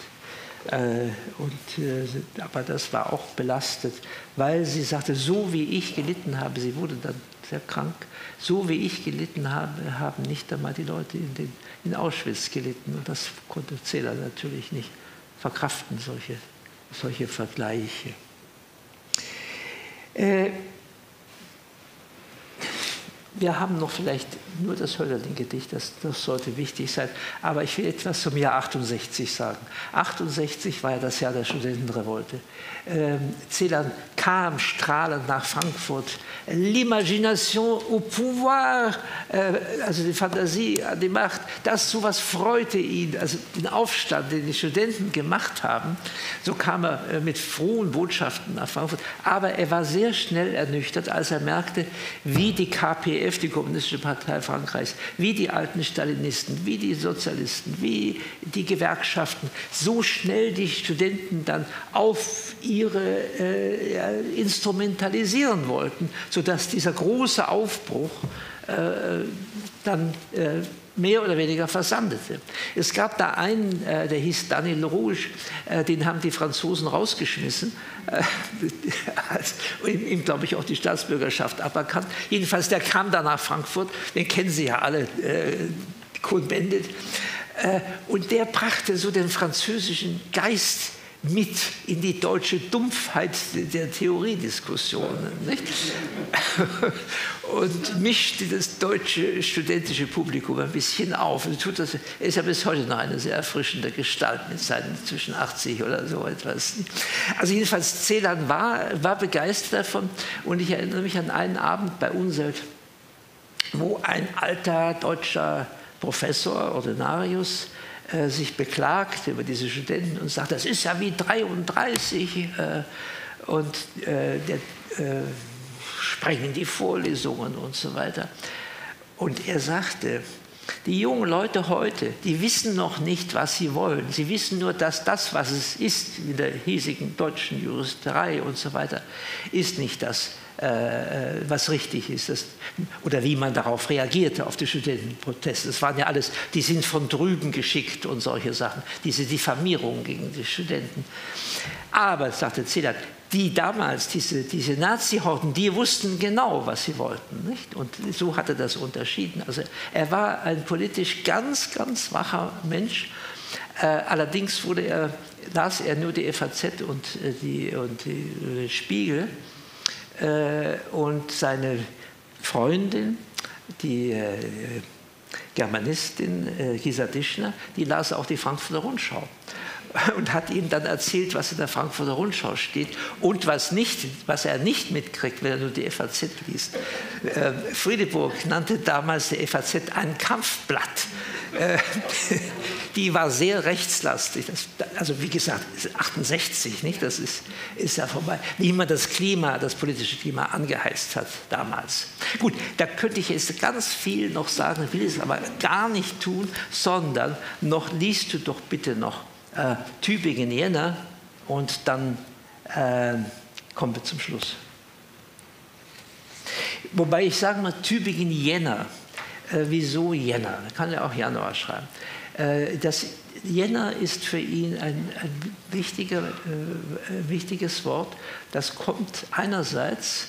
Äh, und, äh, aber das war auch belastet, weil sie sagte, so wie ich gelitten habe, sie wurde dann sehr krank, so wie ich gelitten habe, haben nicht einmal die Leute in, den, in Auschwitz gelitten. Und das konnte Zähler natürlich nicht verkraften, solche, solche Vergleiche. Äh, wir haben noch vielleicht nur das Hölderlin-Gedicht, das, das, sollte wichtig sein. Aber ich will etwas zum Jahr 68 sagen. 68 war ja das Jahr der Studentenrevolte. Ähm, Celan kam strahlend nach Frankfurt. L'imagination au pouvoir, äh, also die Fantasie an die Macht, das sowas freute ihn, also den Aufstand, den die Studenten gemacht haben. So kam er äh, mit frohen Botschaften nach Frankfurt. Aber er war sehr schnell ernüchtert, als er merkte, wie die KPF, die Kommunistische Partei Frankreichs, wie die alten Stalinisten, wie die Sozialisten, wie die Gewerkschaften, so schnell die Studenten dann auf ihre äh, instrumentalisieren wollten, sodass dieser große Aufbruch äh, dann äh, mehr oder weniger versandete. Es gab da einen, äh, der hieß Daniel Rouge, äh, den haben die Franzosen rausgeschmissen, äh, ihm, ihm glaube ich auch die Staatsbürgerschaft aberkannt. Jedenfalls, der kam da nach Frankfurt, den kennen Sie ja alle, äh, Cohn-Bendit, äh, und der brachte so den französischen Geist mit in die deutsche Dumpfheit der Theoriediskussionen nicht? und mischt das deutsche studentische Publikum ein bisschen auf. Und tut das, ist ja bis heute noch eine sehr erfrischende Gestalt mit seinen zwischen 80 oder so etwas. Also jedenfalls Celan war, war begeistert davon und ich erinnere mich an einen Abend bei Unselt, wo ein alter deutscher Professor, Ordinarius, äh, sich beklagt über diese Studenten und sagt, das ist ja wie 33 äh, und äh, der, äh, sprengen die Vorlesungen und so weiter. Und er sagte, die jungen Leute heute, die wissen noch nicht, was sie wollen. Sie wissen nur, dass das, was es ist, in der hiesigen deutschen Juristerei und so weiter, ist nicht das, äh, äh, was richtig ist das, oder wie man darauf reagierte, auf die Studentenproteste. Das waren ja alles, die sind von drüben geschickt und solche Sachen, diese Diffamierung gegen die Studenten. Aber, sagte Zedek, die damals, diese, diese Nazi-Horden, die wussten genau, was sie wollten. Nicht? Und so hat er das unterschieden. Also er war ein politisch ganz, ganz wacher Mensch. Äh, allerdings wurde er, las er nur die FAZ und äh, die, und die äh, Spiegel. Äh, und seine Freundin, die äh, Germanistin äh, Gisa Dischner, die las auch die Frankfurter Rundschau und hat ihm dann erzählt, was in der Frankfurter Rundschau steht und was, nicht, was er nicht mitkriegt, wenn er nur die FAZ liest. Friedeburg nannte damals die FAZ ein Kampfblatt. Die war sehr rechtslastig. Das, also wie gesagt, 68, nicht? das ist, ist ja vorbei. Wie man das Klima, das politische Klima angeheizt hat damals. Gut, da könnte ich jetzt ganz viel noch sagen, will es aber gar nicht tun, sondern noch liest du doch bitte noch äh, Tübingen-Jena und dann äh, kommen wir zum Schluss. Wobei ich sage mal Tübingen-Jena. Äh, wieso Jänner? Da kann er auch Januar schreiben. Äh, das Jänner ist für ihn ein, ein wichtiger, äh, wichtiges Wort. Das kommt einerseits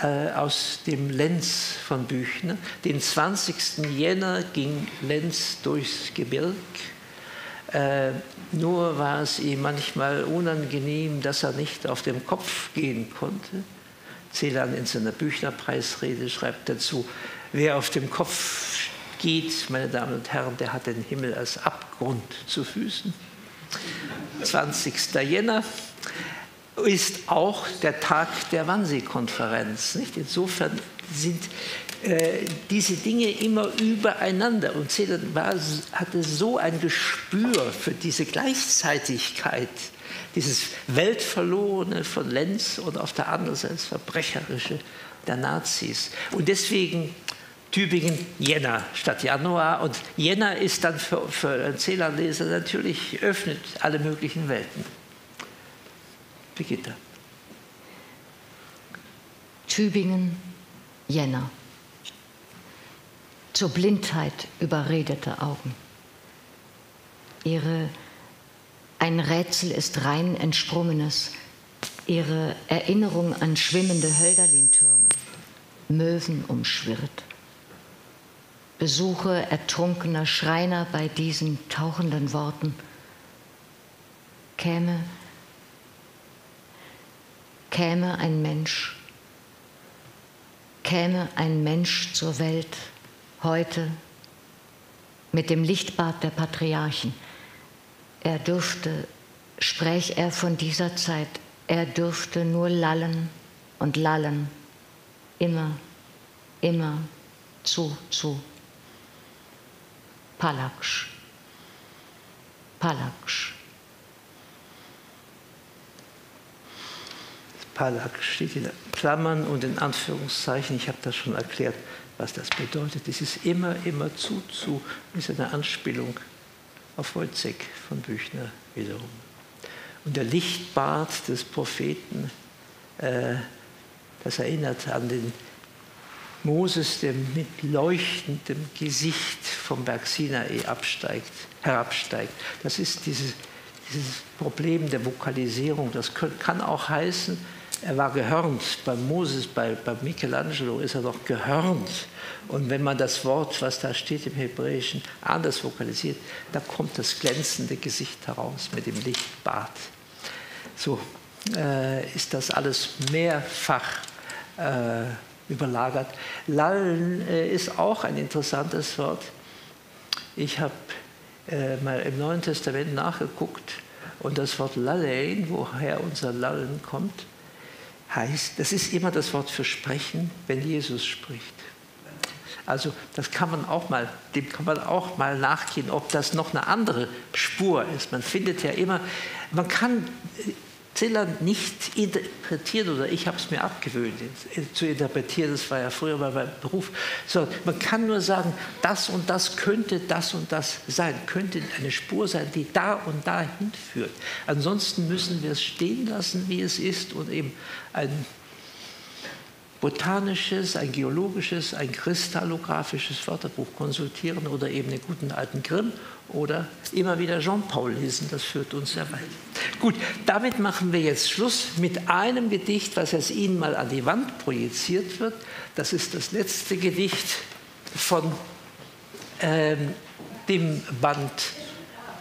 äh, aus dem Lenz von Büchner. Den 20. Jänner ging Lenz durchs Gebirg. Äh, nur war es ihm manchmal unangenehm, dass er nicht auf dem Kopf gehen konnte. Celan in seiner Büchnerpreisrede schreibt dazu, wer auf dem Kopf geht, meine Damen und Herren, der hat den Himmel als Abgrund zu Füßen. 20. Jänner ist auch der Tag der Wannsee-Konferenz. Insofern sind äh, diese Dinge immer übereinander. Und Celan hatte so ein Gespür für diese Gleichzeitigkeit, dieses Weltverlorene von Lenz und auf der anderen Seite das Verbrecherische der Nazis. Und deswegen Tübingen Jänner statt Januar. Und Jänner ist dann für, für einen Zählerleser natürlich, öffnet alle möglichen Welten. Brigitte. Tübingen, Jänner. Zur Blindheit überredete Augen. Ihre ein Rätsel ist rein entsprungenes, ihre Erinnerung an schwimmende Hölderlintürme, Möwen umschwirrt. Besuche ertrunkener Schreiner bei diesen tauchenden Worten, käme, käme ein Mensch, käme ein Mensch zur Welt heute mit dem Lichtbad der Patriarchen. Er dürfte, spräch er von dieser Zeit, er dürfte nur lallen und lallen, immer, immer zu, zu. Palaksch. Palaksch. Palaksch steht in Klammern und in Anführungszeichen. Ich habe das schon erklärt, was das bedeutet. Es ist immer, immer zu, zu, ist eine Anspielung auf Wojciech von Büchner wiederum. Und der Lichtbart des Propheten, äh, das erinnert an den Moses, der mit leuchtendem Gesicht vom Berg Sinai absteigt, herabsteigt. Das ist dieses, dieses Problem der Vokalisierung. Das kann auch heißen, er war gehörnt. Bei Moses, bei, bei Michelangelo ist er doch gehörnt. Und wenn man das Wort, was da steht im Hebräischen, anders vokalisiert, da kommt das glänzende Gesicht heraus mit dem Lichtbart. so äh, ist das alles mehrfach äh, überlagert. Lallen äh, ist auch ein interessantes Wort. Ich habe äh, mal im Neuen Testament nachgeguckt und das Wort Lallein, woher unser Lallen kommt, heißt, das ist immer das Wort für sprechen, wenn Jesus spricht. Also das kann man auch mal, dem kann man auch mal nachgehen, ob das noch eine andere Spur ist. Man findet ja immer, man kann Zellern nicht interpretieren, oder ich habe es mir abgewöhnt zu interpretieren, das war ja früher mal mein Beruf, sondern man kann nur sagen, das und das könnte das und das sein, könnte eine Spur sein, die da und da hinführt. Ansonsten müssen wir es stehen lassen, wie es ist und eben ein botanisches, ein geologisches, ein kristallographisches Wörterbuch konsultieren oder eben den guten alten Grimm oder immer wieder Jean-Paul lesen. Das führt uns sehr weit. Gut, damit machen wir jetzt Schluss mit einem Gedicht, was jetzt Ihnen mal an die Wand projiziert wird. Das ist das letzte Gedicht von ähm, dem Band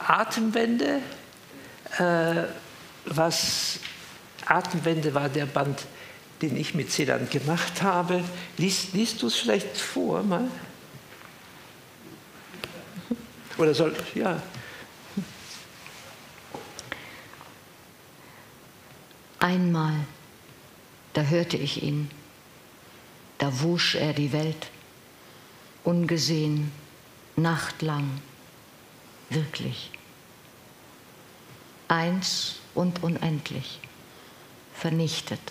Atemwende. Äh, was Atemwende war der Band den ich mit Celan gemacht habe. Liest, liest du es vielleicht vor mal? Oder soll, ja. Einmal, da hörte ich ihn, da wusch er die Welt, ungesehen, nachtlang, wirklich. Eins und unendlich, vernichtet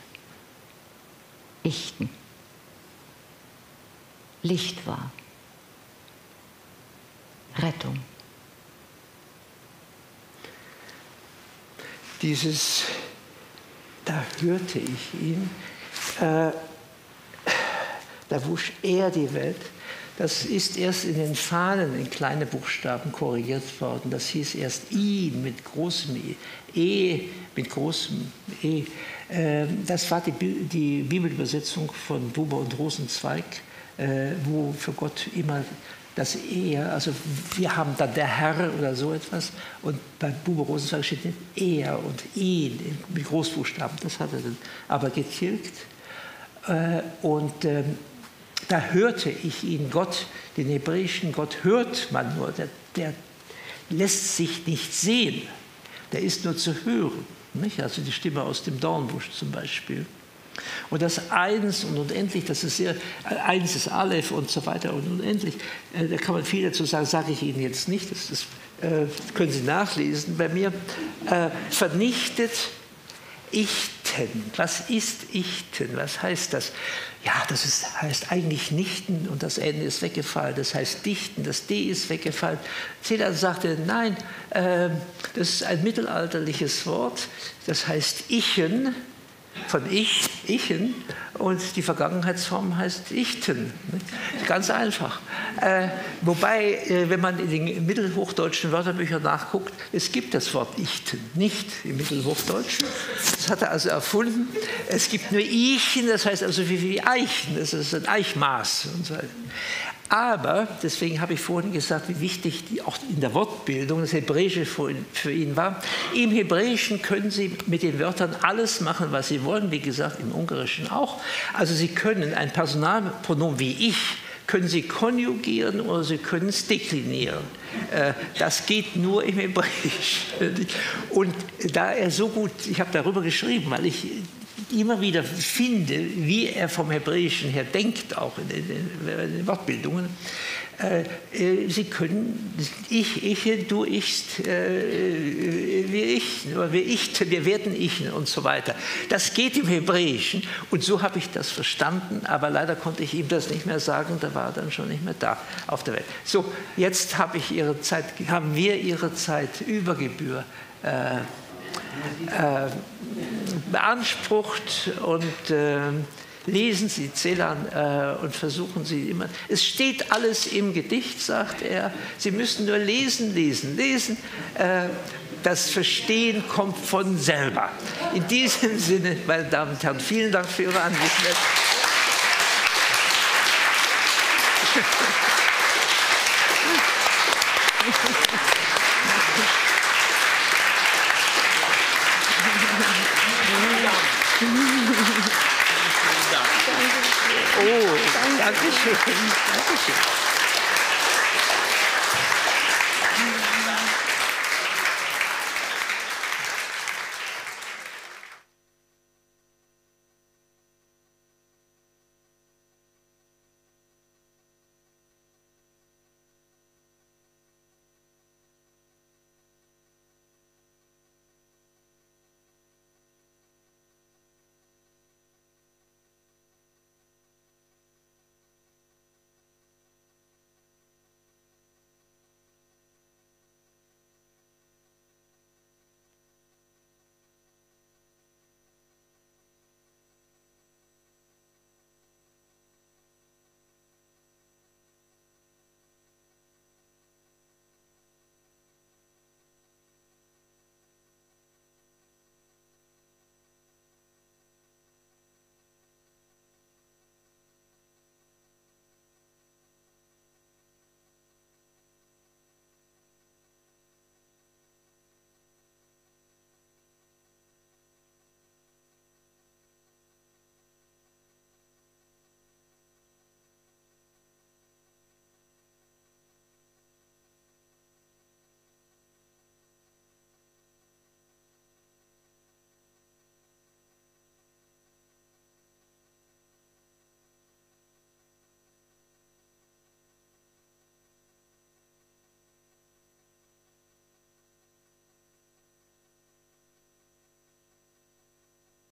Ichten. Licht war. Rettung. Dieses, da hörte ich ihn, äh, da wusch er die Welt. Das ist erst in den Fahnen in kleine Buchstaben korrigiert worden. Das hieß erst ihn mit großem E, E mit großem E. Ähm, das war die, die Bibelübersetzung von Buber und Rosenzweig, äh, wo für Gott immer das Er, also wir haben dann der Herr oder so etwas und bei Buber Rosenzweig steht Er und ihn mit Großbuchstaben, das hat er dann aber getilgt. Äh, und ähm, da hörte ich ihn, Gott, den hebräischen Gott hört man nur, der, der lässt sich nicht sehen, der ist nur zu hören. Nicht? Also die Stimme aus dem Dornbusch zum Beispiel. Und das Eins und Unendlich, das ist sehr, Eins ist Aleph und so weiter und Unendlich, äh, da kann man viel dazu sagen, sage ich Ihnen jetzt nicht, das, das äh, können Sie nachlesen bei mir, äh, vernichtet Ichten. Was ist Ichten? Was heißt das? Ja, das ist, heißt eigentlich Nichten und das N ist weggefallen. Das heißt Dichten, das D ist weggefallen. Celan sagte, nein, äh, das ist ein mittelalterliches Wort. Das heißt Ichen von ich, Ichen und die Vergangenheitsform heißt Ichten. Ganz einfach. Äh, wobei, äh, wenn man in den mittelhochdeutschen Wörterbüchern nachguckt, es gibt das Wort Ichten nicht im Mittelhochdeutschen. Das hat er also erfunden. Es gibt nur Ichen, das heißt also wie, wie Eichen, das ist ein Eichmaß. Und so. Aber, deswegen habe ich vorhin gesagt, wie wichtig die, auch in der Wortbildung das Hebräische für ihn, für ihn war. Im Hebräischen können Sie mit den Wörtern alles machen, was Sie wollen, wie gesagt, im Ungarischen auch. Also Sie können ein Personalpronomen wie ich, können Sie konjugieren oder Sie können es deklinieren. Äh, das geht nur im Hebräisch. Und da er so gut, ich habe darüber geschrieben, weil ich immer wieder finde, wie er vom Hebräischen her denkt, auch in den, Wortbildungen. Äh, äh, sie können, ich, ich, du ichst, äh, wir ich, wir ich, wir werden ich und so weiter. Das geht im Hebräischen und so habe ich das verstanden, aber leider konnte ich ihm das nicht mehr sagen, da war er dann schon nicht mehr da auf der Welt. So, jetzt habe ich ihre Zeit, haben wir ihre Zeit über Gebühr äh, beansprucht und äh, lesen Sie Celan äh, und versuchen Sie immer. Es steht alles im Gedicht, sagt er. Sie müssen nur lesen, lesen, lesen. Äh, das Verstehen kommt von selber. In diesem Sinne, meine Damen und Herren, vielen Dank für Ihre Anwesenheit. Oh, danke schön. Danke schön.